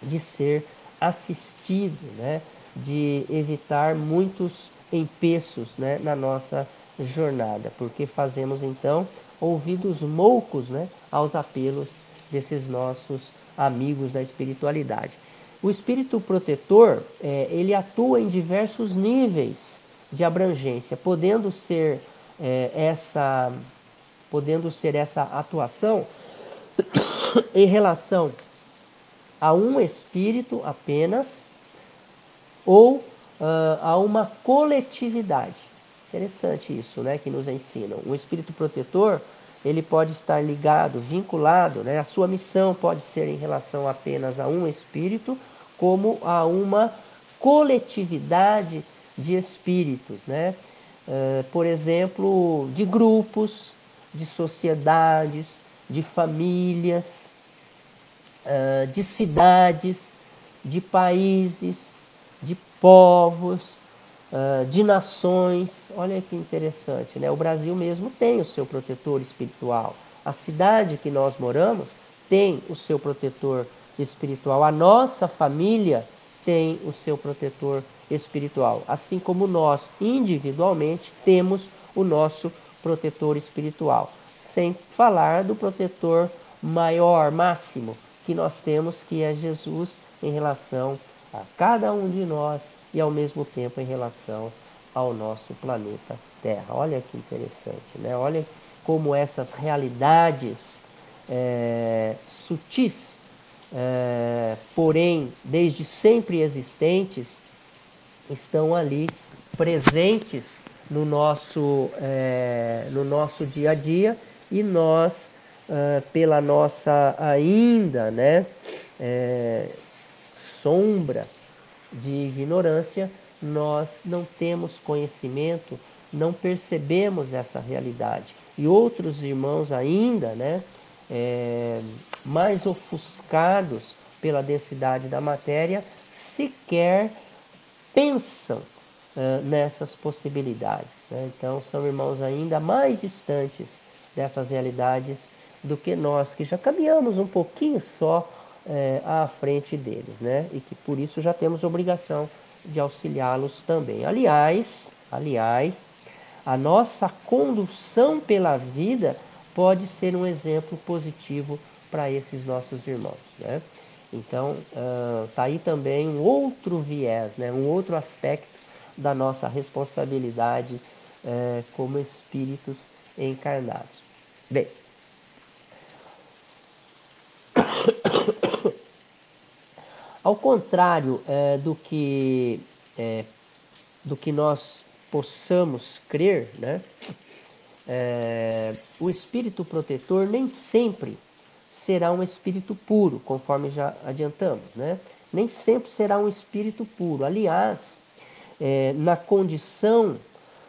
de ser assistido, né? de evitar muitos empeços né? na nossa jornada, porque fazemos então ouvidos moucos né? aos apelos desses nossos amigos da espiritualidade. O espírito protetor é, ele atua em diversos níveis de abrangência, podendo ser é, essa podendo ser essa atuação em relação a um espírito apenas ou uh, a uma coletividade. Interessante isso, né, que nos ensinam. O espírito protetor ele pode estar ligado, vinculado, né, a sua missão pode ser em relação apenas a um espírito, como a uma coletividade de espíritos, né? Uh, por exemplo, de grupos, de sociedades, de famílias, uh, de cidades, de países, de povos, uh, de nações. Olha que interessante, né? O Brasil mesmo tem o seu protetor espiritual. A cidade que nós moramos tem o seu protetor espiritual. A nossa família tem o seu protetor espiritual, assim como nós individualmente temos o nosso protetor espiritual, sem falar do protetor maior, máximo, que nós temos, que é Jesus em relação a cada um de nós e ao mesmo tempo em relação ao nosso planeta Terra. Olha que interessante, né? Olha como essas realidades é, sutis, é, porém desde sempre existentes, estão ali presentes no nosso, é, no nosso dia a dia e nós, é, pela nossa ainda né, é, sombra de ignorância, nós não temos conhecimento, não percebemos essa realidade. E outros irmãos ainda, né, é, mais ofuscados pela densidade da matéria, sequer pensam uh, nessas possibilidades. Né? Então, são irmãos ainda mais distantes dessas realidades do que nós, que já caminhamos um pouquinho só eh, à frente deles, né? E que por isso já temos obrigação de auxiliá-los também. Aliás, aliás, a nossa condução pela vida pode ser um exemplo positivo para esses nossos irmãos, né? Então, está uh, aí também um outro viés, né? um outro aspecto da nossa responsabilidade uh, como espíritos encarnados. Bem, ao contrário uh, do que eh, do que nós possamos crer, né? Eh, o espírito protetor nem sempre será um espírito puro, conforme já adiantamos, né? Nem sempre será um espírito puro. Aliás, é, na condição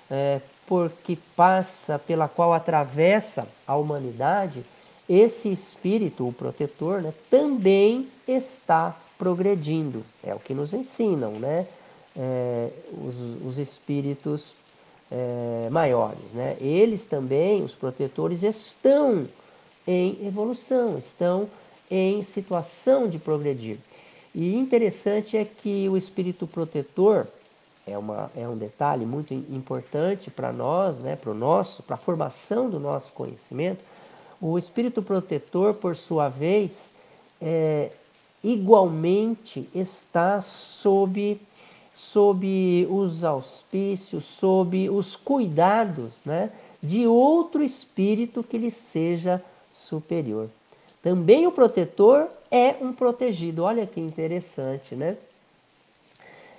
é, por que passa, pela qual atravessa a humanidade, esse espírito, o protetor, né, também está progredindo. É o que nos ensinam, né? É, os, os, espíritos é, maiores, né? Eles também, os protetores, estão em evolução, estão em situação de progredir. E interessante é que o espírito protetor é, uma, é um detalhe muito importante para nós, né, para o nosso, para a formação do nosso conhecimento. O espírito protetor, por sua vez, é, igualmente está sob, sob os auspícios, sob os cuidados né, de outro espírito que lhe seja superior. Também o protetor é um protegido. Olha que interessante, né?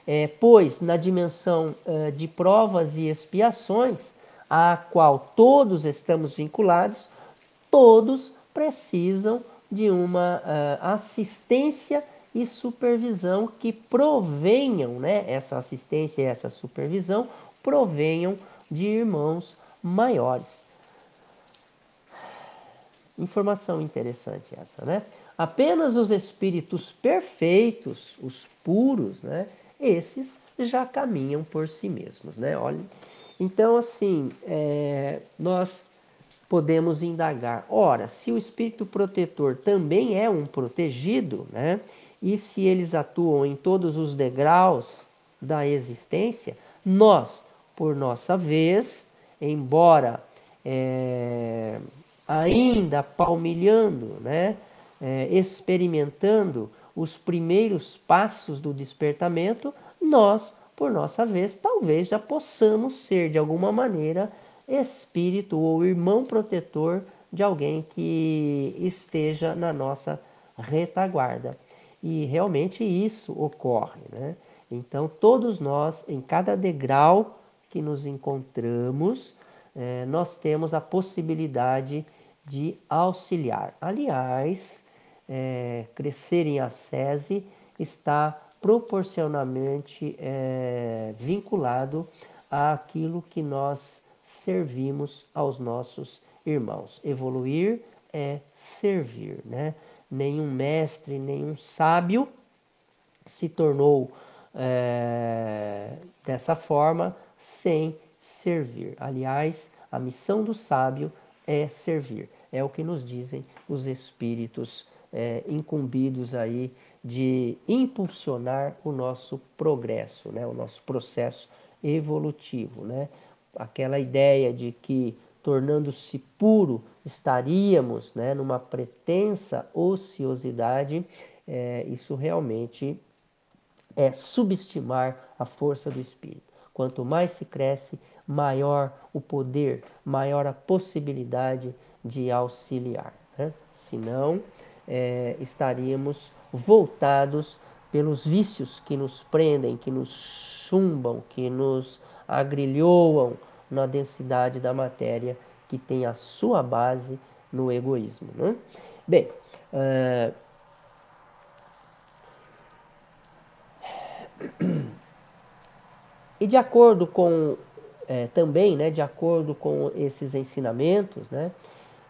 É, pois na dimensão uh, de provas e expiações, a qual todos estamos vinculados, todos precisam de uma uh, assistência e supervisão que provenham, né, essa assistência e essa supervisão provenham de irmãos maiores. Informação interessante essa, né? Apenas os espíritos perfeitos, os puros, né? Esses já caminham por si mesmos, né? Olha, então assim, é, nós podemos indagar. Ora, se o espírito protetor também é um protegido, né? E se eles atuam em todos os degraus da existência, nós, por nossa vez, embora é, ainda palmilhando, né? É, experimentando os primeiros passos do despertamento, nós, por nossa vez, talvez já possamos ser de alguma maneira espírito ou irmão protetor de alguém que esteja na nossa retaguarda. E realmente isso ocorre, né? Então, todos nós, em cada degrau que nos encontramos, eh, nós temos a possibilidade de auxiliar. Aliás, eh, crescer em ascese está proporcionalmente eh, vinculado àquilo que nós servimos aos nossos irmãos. Evoluir é servir, né? Nenhum mestre, nenhum sábio se tornou é, dessa forma sem servir. Aliás, a missão do sábio é servir. É o que nos dizem os espíritos é, incumbidos aí de impulsionar o nosso progresso, né? o nosso processo evolutivo. Né? Aquela ideia de que tornando-se puro estaríamos né, numa pretensa ociosidade, é, isso realmente é subestimar a força do espírito. Quanto mais se cresce, maior o poder, maior a possibilidade de auxiliar. Né? Senão, é, estaríamos voltados pelos vícios que nos prendem, que nos chumbam, que nos agrilhoam na densidade da matéria que tem a sua base no egoísmo. Né? Bem, uh... e de acordo com é, também, né, de acordo com esses ensinamentos, né,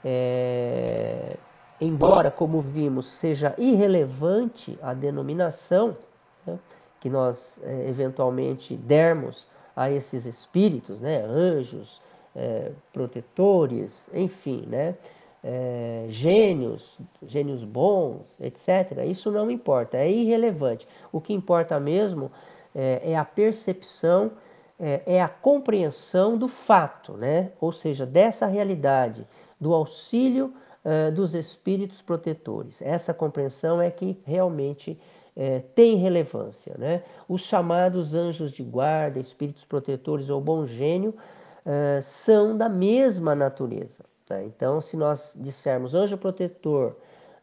é, embora, como vimos, seja irrelevante a denominação né, que nós é, eventualmente dermos a esses espíritos, né, anjos, é, protetores, enfim, né, é, gênios, gênios bons, etc. Isso não importa, é irrelevante. O que importa mesmo é, é a percepção, é, é, a compreensão do fato, né? ou seja, dessa realidade, do auxílio é, dos espíritos protetores. Essa compreensão é que realmente é, tem relevância. Né? Os chamados anjos de guarda, espíritos protetores ou bom gênio é, são da mesma natureza. Tá? Então, se nós dissermos anjo protetor,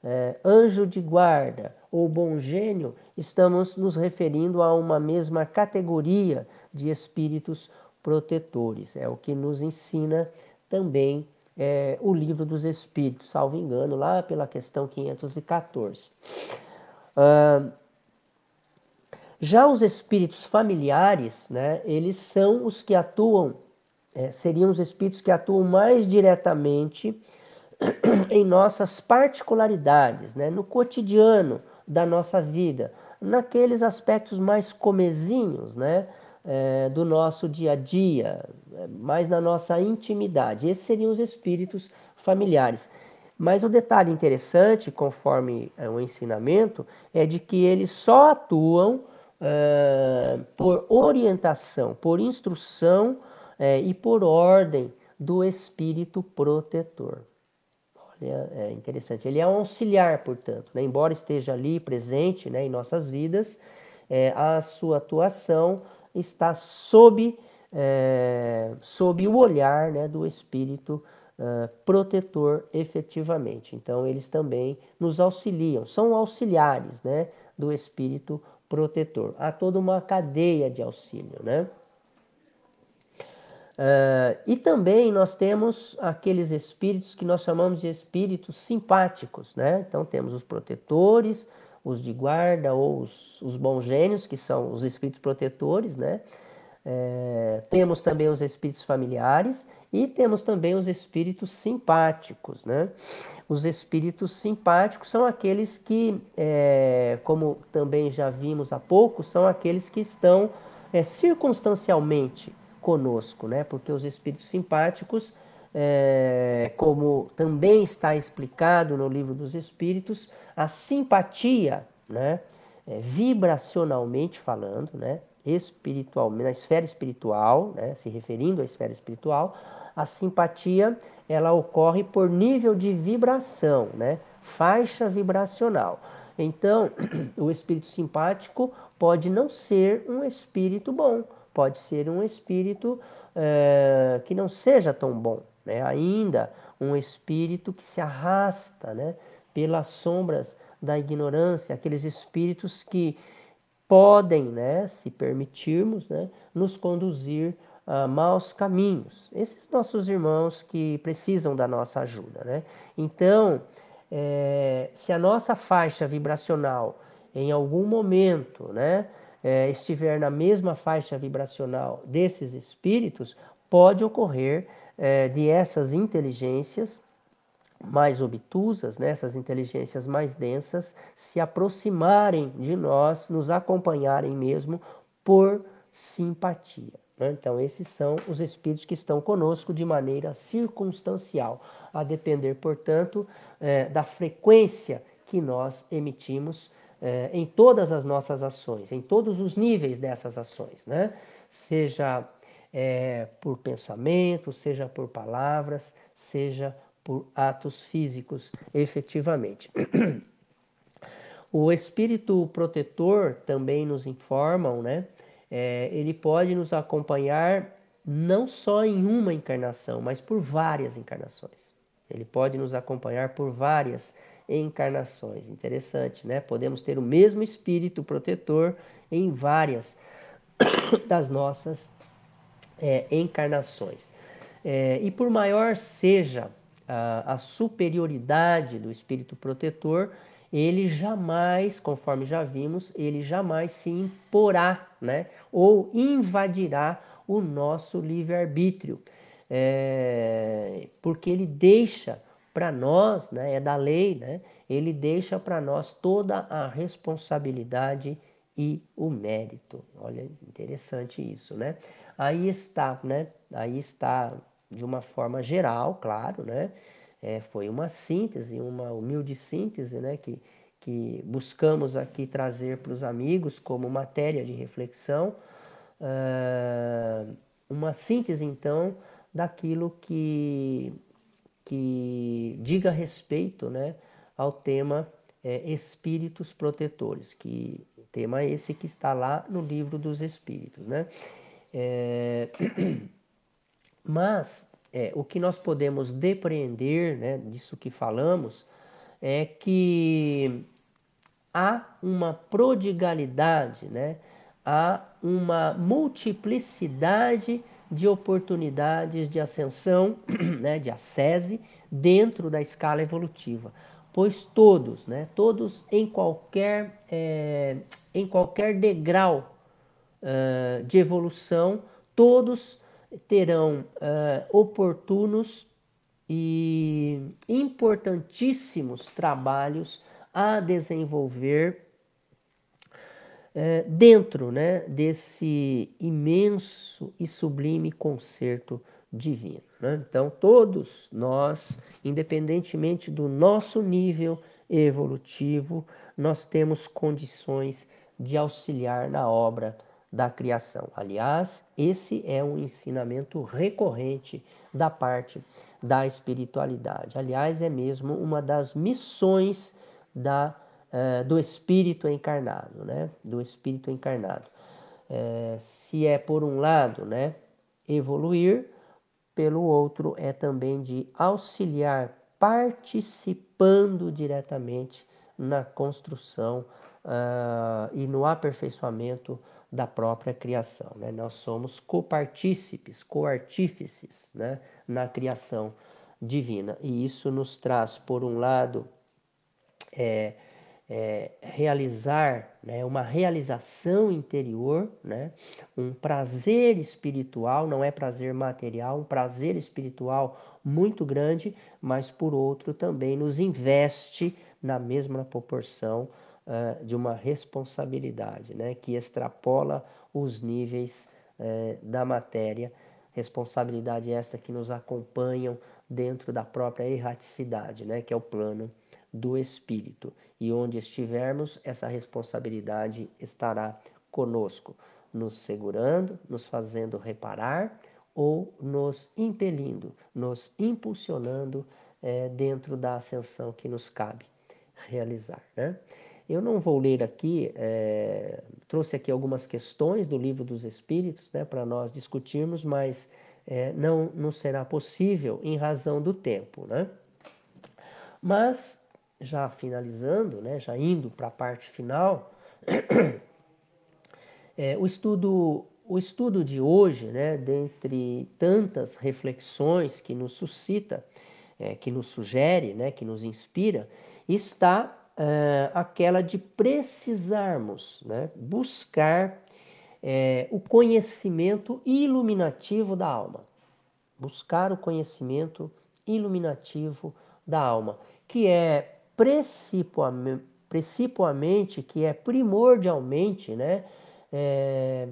é, anjo de guarda ou bom gênio, estamos nos referindo a uma mesma categoria de espíritos protetores. É o que nos ensina também é, o livro dos Espíritos, salvo engano, lá pela questão 514. Uh, já os espíritos familiares, né, eles são os que atuam, é, seriam os espíritos que atuam mais diretamente em nossas particularidades, né, no cotidiano da nossa vida, naqueles aspectos mais comezinhos, né, é, do nosso dia a dia, mais na nossa intimidade. Esses seriam os espíritos familiares. Mas o detalhe interessante, conforme é, o ensinamento, é de que eles só atuam uh, por orientação, por instrução uh, e por ordem do espírito protetor. É, é interessante. Ele é um auxiliar, portanto, né? embora esteja ali presente né, em nossas vidas, é, a sua atuação está sob, é, sob o olhar né, do Espírito uh, protetor efetivamente. Então, eles também nos auxiliam, são auxiliares né, do Espírito protetor. Há toda uma cadeia de auxílio. Né? Uh, e também nós temos aqueles espíritos que nós chamamos de espíritos simpáticos, né? Então temos os protetores, os de guarda ou os, os bons gênios, que são os espíritos protetores, né? É, temos também os espíritos familiares e temos também os espíritos simpáticos, né? Os espíritos simpáticos são aqueles que, é, como também já vimos há pouco, são aqueles que estão é, circunstancialmente conosco, né? Porque os espíritos simpáticos, é, como também está explicado no livro dos Espíritos, a simpatia, né? É, vibracionalmente falando, né? Espiritualmente, na esfera espiritual, né? Se referindo à esfera espiritual, a simpatia ela ocorre por nível de vibração, né? Faixa vibracional. Então, o espírito simpático pode não ser um espírito bom, pode ser um espírito é, que não seja tão bom, né? ainda um espírito que se arrasta né? pelas sombras da ignorância, aqueles espíritos que podem, né, se permitirmos, né, nos conduzir a maus caminhos. Esses nossos irmãos que precisam da nossa ajuda. Né? Então, é, se a nossa faixa vibracional em algum momento, né, é, estiver na mesma faixa vibracional desses espíritos, pode ocorrer é, de essas inteligências mais obtusas, né, essas inteligências mais densas, se aproximarem de nós, nos acompanharem mesmo por simpatia. Né? Então, esses são os espíritos que estão conosco de maneira circunstancial, a depender, portanto, é, da frequência que nós emitimos é, em todas as nossas ações, em todos os níveis dessas ações, né? Seja é, por pensamento, seja por palavras, seja por atos físicos, efetivamente. O espírito protetor também nos informam, né? É, ele pode nos acompanhar não só em uma encarnação, mas por várias encarnações. Ele pode nos acompanhar por várias encarnações. Interessante, né? Podemos ter o mesmo espírito protetor em várias das nossas é, encarnações. É, e por maior seja a, a superioridade do espírito protetor, ele jamais, conforme já vimos, ele jamais se imporá, né? Ou invadirá o nosso livre-arbítrio, é, porque ele deixa para nós, né, é da lei, né, ele deixa para nós toda a responsabilidade e o mérito. Olha, interessante isso, né? Aí está, né? Aí está de uma forma geral, claro, né? É, foi uma síntese, uma humilde síntese, né? Que, que buscamos aqui trazer para os amigos como matéria de reflexão. Uh, uma síntese, então, daquilo que que diga respeito né, ao tema é, espíritos protetores, que tema esse que está lá no livro dos espíritos. Né? É, mas é, o que nós podemos depreender né, disso que falamos é que há uma prodigalidade, né, há uma multiplicidade de oportunidades de ascensão, né, de ascese, dentro da escala evolutiva. Pois todos, né, todos em qualquer, é, em qualquer degrau uh, de evolução, todos terão uh, oportunos e importantíssimos trabalhos a desenvolver é, dentro né, desse imenso e sublime concerto divino. Né? Então, todos nós, independentemente do nosso nível evolutivo, nós temos condições de auxiliar na obra da criação. Aliás, esse é um ensinamento recorrente da parte da espiritualidade. Aliás, é mesmo uma das missões da, uh, do espírito encarnado, né? Do espírito encarnado. Uh, se é por um lado, né, evoluir, pelo outro é também de auxiliar participando diretamente na construção uh, e no aperfeiçoamento da própria criação. Né? Nós somos copartícipes, coartífices né? na criação divina. E isso nos traz, por um lado, é, é, realizar né, uma realização interior, né, um prazer espiritual, não é prazer material, um prazer espiritual muito grande, mas por outro também nos investe na mesma proporção uh, de uma responsabilidade né, que extrapola os níveis uh, da matéria. Responsabilidade esta que nos acompanham dentro da própria erraticidade, né, que é o plano do espírito. E onde estivermos, essa responsabilidade estará conosco, nos segurando, nos fazendo reparar ou nos impelindo, nos impulsionando é, dentro da ascensão que nos cabe realizar. Né? Eu não vou ler aqui, é, trouxe aqui algumas questões do livro dos Espíritos né, para nós discutirmos, mas é, não, não será possível em razão do tempo. Né? Mas já finalizando, né, já indo para a parte final, é, o estudo o estudo de hoje, né, dentre tantas reflexões que nos suscita, é, que nos sugere, né, que nos inspira, está é, aquela de precisarmos né, buscar é, o conhecimento iluminativo da alma. Buscar o conhecimento iluminativo da alma, que é principalmente, que é primordialmente, né, é,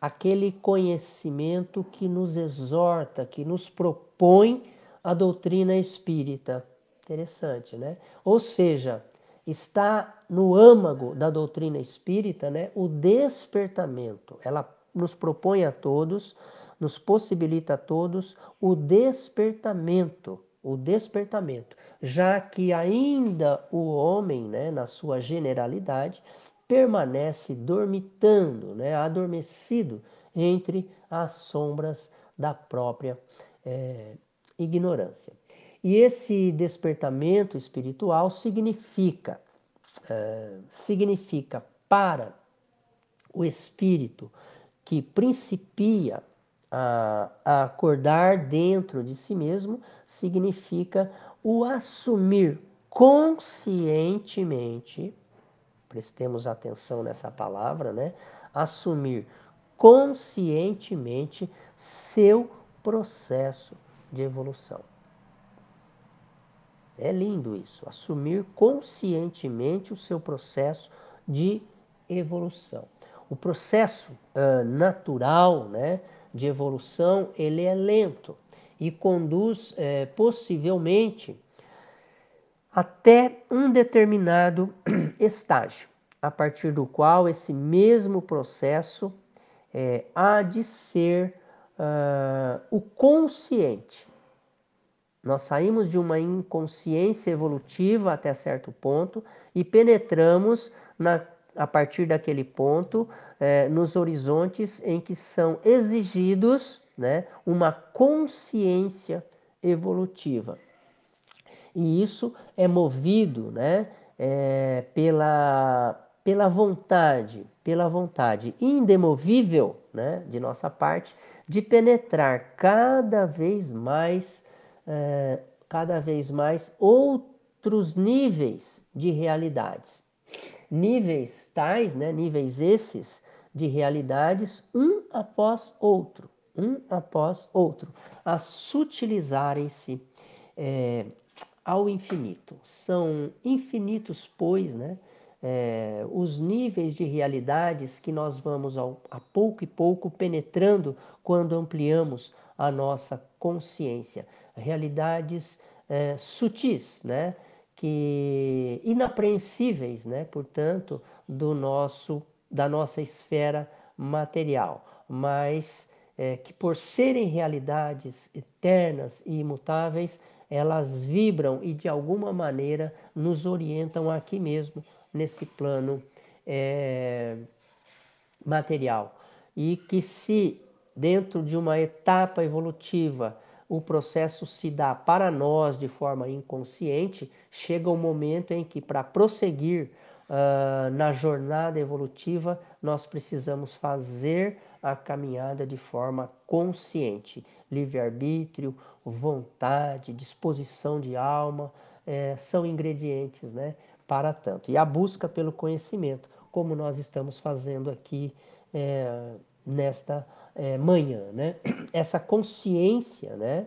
aquele conhecimento que nos exorta, que nos propõe a doutrina espírita. Interessante, né? Ou seja, está no âmago da doutrina espírita, né, o despertamento. Ela nos propõe a todos, nos possibilita a todos o despertamento o despertamento, já que ainda o homem, né, na sua generalidade, permanece dormitando, né, adormecido entre as sombras da própria é, ignorância. E esse despertamento espiritual significa, é, significa para o espírito que principia a, a acordar dentro de si mesmo significa o assumir conscientemente, prestemos atenção nessa palavra, né? Assumir conscientemente seu processo de evolução. É lindo isso, assumir conscientemente o seu processo de evolução. O processo uh, natural, né? de evolução, ele é lento e conduz possivelmente até um determinado estágio, a partir do qual esse mesmo processo há de ser uh, o consciente. Nós saímos de uma inconsciência evolutiva até certo ponto e penetramos na, a partir daquele ponto é, nos horizontes em que são exigidos né, uma consciência evolutiva. E isso é movido né, é, pela, pela vontade, pela vontade indemovível né, de nossa parte de penetrar cada vez mais, é, cada vez mais outros níveis de realidades. Níveis tais, né, níveis esses, de realidades um após outro, um após outro, a sutilizarem-se é, ao infinito. São infinitos, pois, né, é, os níveis de realidades que nós vamos ao, a pouco e pouco penetrando quando ampliamos a nossa consciência. Realidades é, sutis, né, que inapreensíveis, né, portanto, do nosso da nossa esfera material, mas é, que por serem realidades eternas e imutáveis, elas vibram e de alguma maneira nos orientam aqui mesmo, nesse plano é, material. E que se dentro de uma etapa evolutiva o processo se dá para nós de forma inconsciente, chega o um momento em que, para prosseguir uh, na jornada evolutiva, nós precisamos fazer a caminhada de forma consciente. Livre-arbítrio, vontade, disposição de alma é, são ingredientes né, para tanto. E a busca pelo conhecimento, como nós estamos fazendo aqui é, nesta é, manhã. Né? Essa consciência né,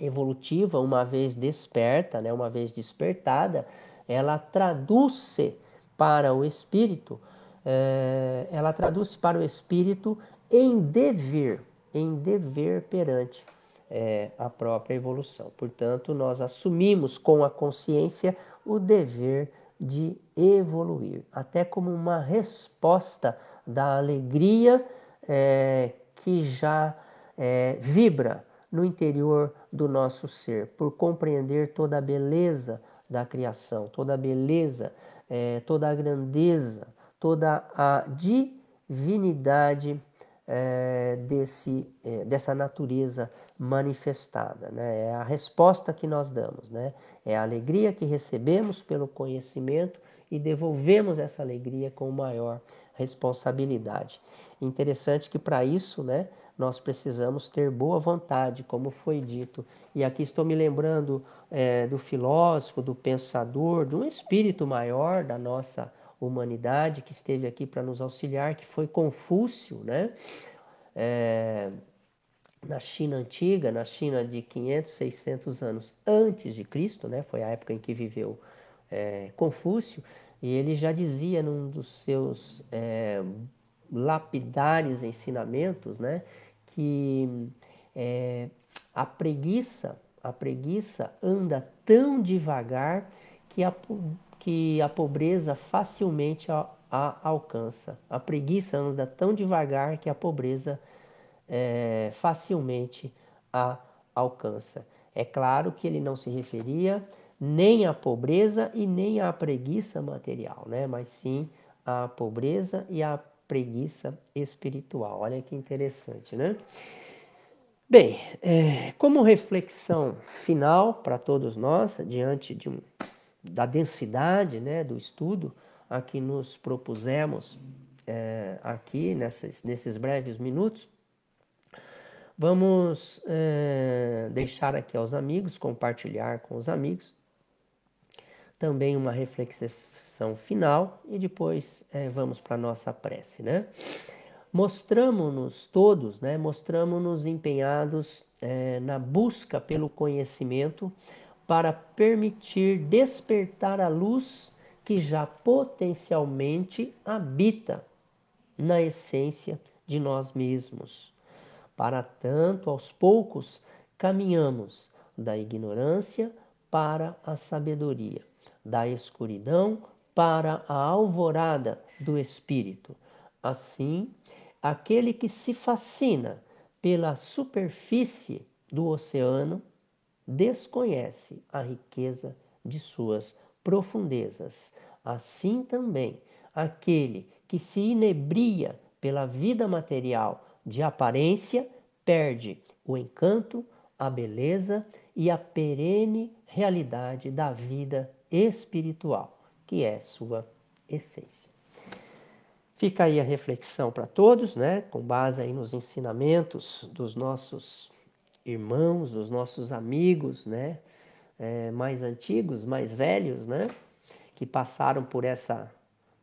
evolutiva, uma vez desperta, né, uma vez despertada, ela traduz-se para o espírito é, ela traduz para o espírito em dever, em dever perante é, a própria evolução. Portanto, nós assumimos com a consciência o dever de evoluir, até como uma resposta da alegria é, que já é, vibra no interior do nosso ser, por compreender toda a beleza da criação, toda a beleza, é, toda a grandeza toda a divinidade é, desse, é, dessa natureza manifestada. Né? É a resposta que nós damos, né? é a alegria que recebemos pelo conhecimento e devolvemos essa alegria com maior responsabilidade. Interessante que para isso, né, nós precisamos ter boa vontade, como foi dito. E aqui estou me lembrando é, do filósofo, do pensador, de um espírito maior da nossa humanidade que esteve aqui para nos auxiliar, que foi Confúcio, né? É, na China antiga, na China de 500, 600 anos antes de Cristo, né? Foi a época em que viveu é, Confúcio, e ele já dizia num dos seus é, lapidares ensinamentos, né? Que é, a preguiça, a preguiça anda tão devagar que a que a pobreza facilmente a, a alcança. A preguiça anda tão devagar que a pobreza é, facilmente a alcança. É claro que ele não se referia nem à pobreza e nem à preguiça material, né? mas sim à pobreza e à preguiça espiritual. Olha que interessante, né? Bem, é, como reflexão final para todos nós, diante de um da densidade né, do estudo a que nos propusemos é, aqui nessas, nesses breves minutos, vamos é, deixar aqui aos amigos, compartilhar com os amigos, também uma reflexão final e depois é, vamos para a nossa prece. Né? Mostramos-nos todos, né, mostramos-nos empenhados é, na busca pelo conhecimento para permitir despertar a luz que já potencialmente habita na essência de nós mesmos. Para tanto, aos poucos, caminhamos da ignorância para a sabedoria, da escuridão para a alvorada do espírito. Assim, aquele que se fascina pela superfície do oceano desconhece a riqueza de suas profundezas. Assim também, aquele que se inebria pela vida material de aparência perde o encanto, a beleza e a perene realidade da vida espiritual, que é sua essência. Fica aí a reflexão para todos, né, com base aí nos ensinamentos dos nossos irmãos, os nossos amigos, né? É, mais antigos, mais velhos, né? Que passaram por essa,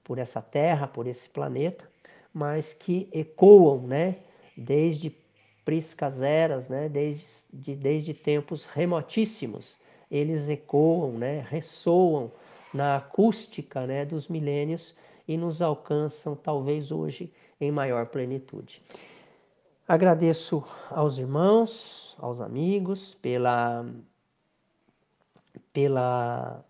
por essa terra, por esse planeta, mas que ecoam, né? Desde priscas eras, né? Desde, de, desde tempos remotíssimos, eles ecoam, né? Ressoam na acústica, né? Dos milênios e nos alcançam talvez hoje em maior plenitude. Agradeço aos irmãos, aos amigos pela pela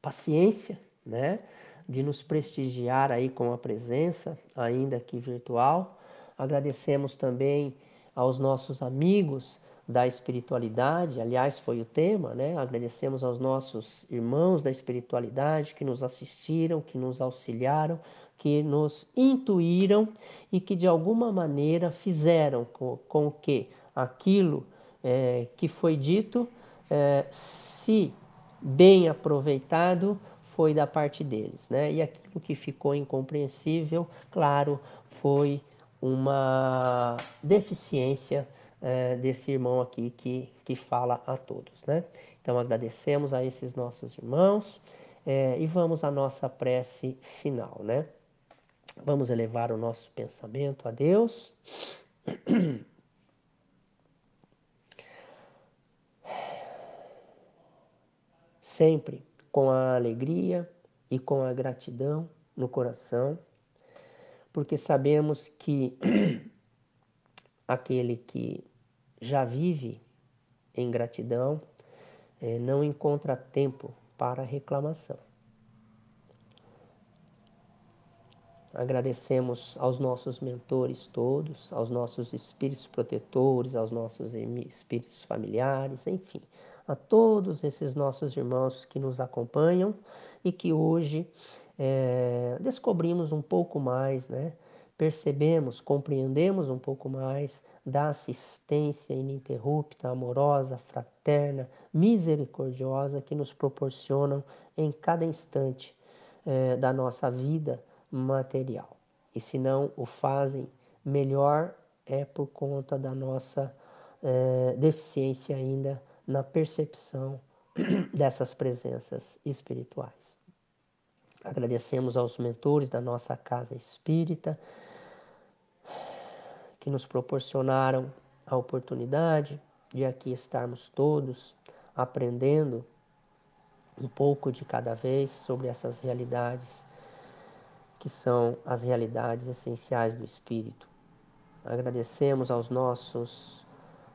paciência, né, de nos prestigiar aí com a presença, ainda que virtual. Agradecemos também aos nossos amigos da espiritualidade, aliás, foi o tema, né? Agradecemos aos nossos irmãos da espiritualidade que nos assistiram, que nos auxiliaram, que nos intuíram e que de alguma maneira fizeram com, com que aquilo é, que foi dito, é, se bem aproveitado, foi da parte deles, né? E aquilo que ficou incompreensível, claro, foi uma deficiência é, desse irmão aqui que, que fala a todos, né? Então agradecemos a esses nossos irmãos é, e vamos à nossa prece final, né? Vamos elevar o nosso pensamento a Deus. Sempre com a alegria e com a gratidão no coração, porque sabemos que aquele que já vive em gratidão, é, não encontra tempo para reclamação. Agradecemos aos nossos mentores todos, aos nossos espíritos protetores, aos nossos espíritos familiares, enfim, a todos esses nossos irmãos que nos acompanham e que hoje é, descobrimos um pouco mais, né? percebemos, compreendemos um pouco mais da assistência ininterrupta, amorosa, fraterna, misericordiosa que nos proporcionam em cada instante eh, da nossa vida material. E se não o fazem melhor, é por conta da nossa eh, deficiência ainda na percepção dessas presenças espirituais. Agradecemos aos mentores da nossa casa espírita que nos proporcionaram a oportunidade de aqui estarmos todos aprendendo um pouco de cada vez sobre essas realidades que são as realidades essenciais do espírito. Agradecemos aos nossos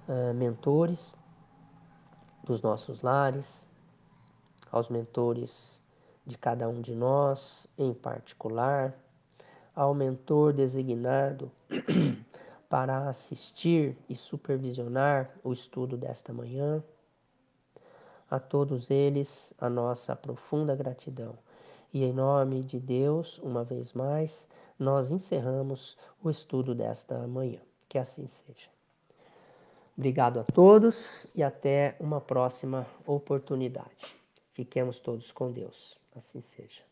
uh, mentores dos nossos lares, aos mentores de cada um de nós em particular, ao mentor designado para assistir e supervisionar o estudo desta manhã. A todos eles, a nossa profunda gratidão. E em nome de Deus, uma vez mais, nós encerramos o estudo desta manhã. Que assim seja. Obrigado a todos e até uma próxima oportunidade. Fiquemos todos com Deus. Assim seja.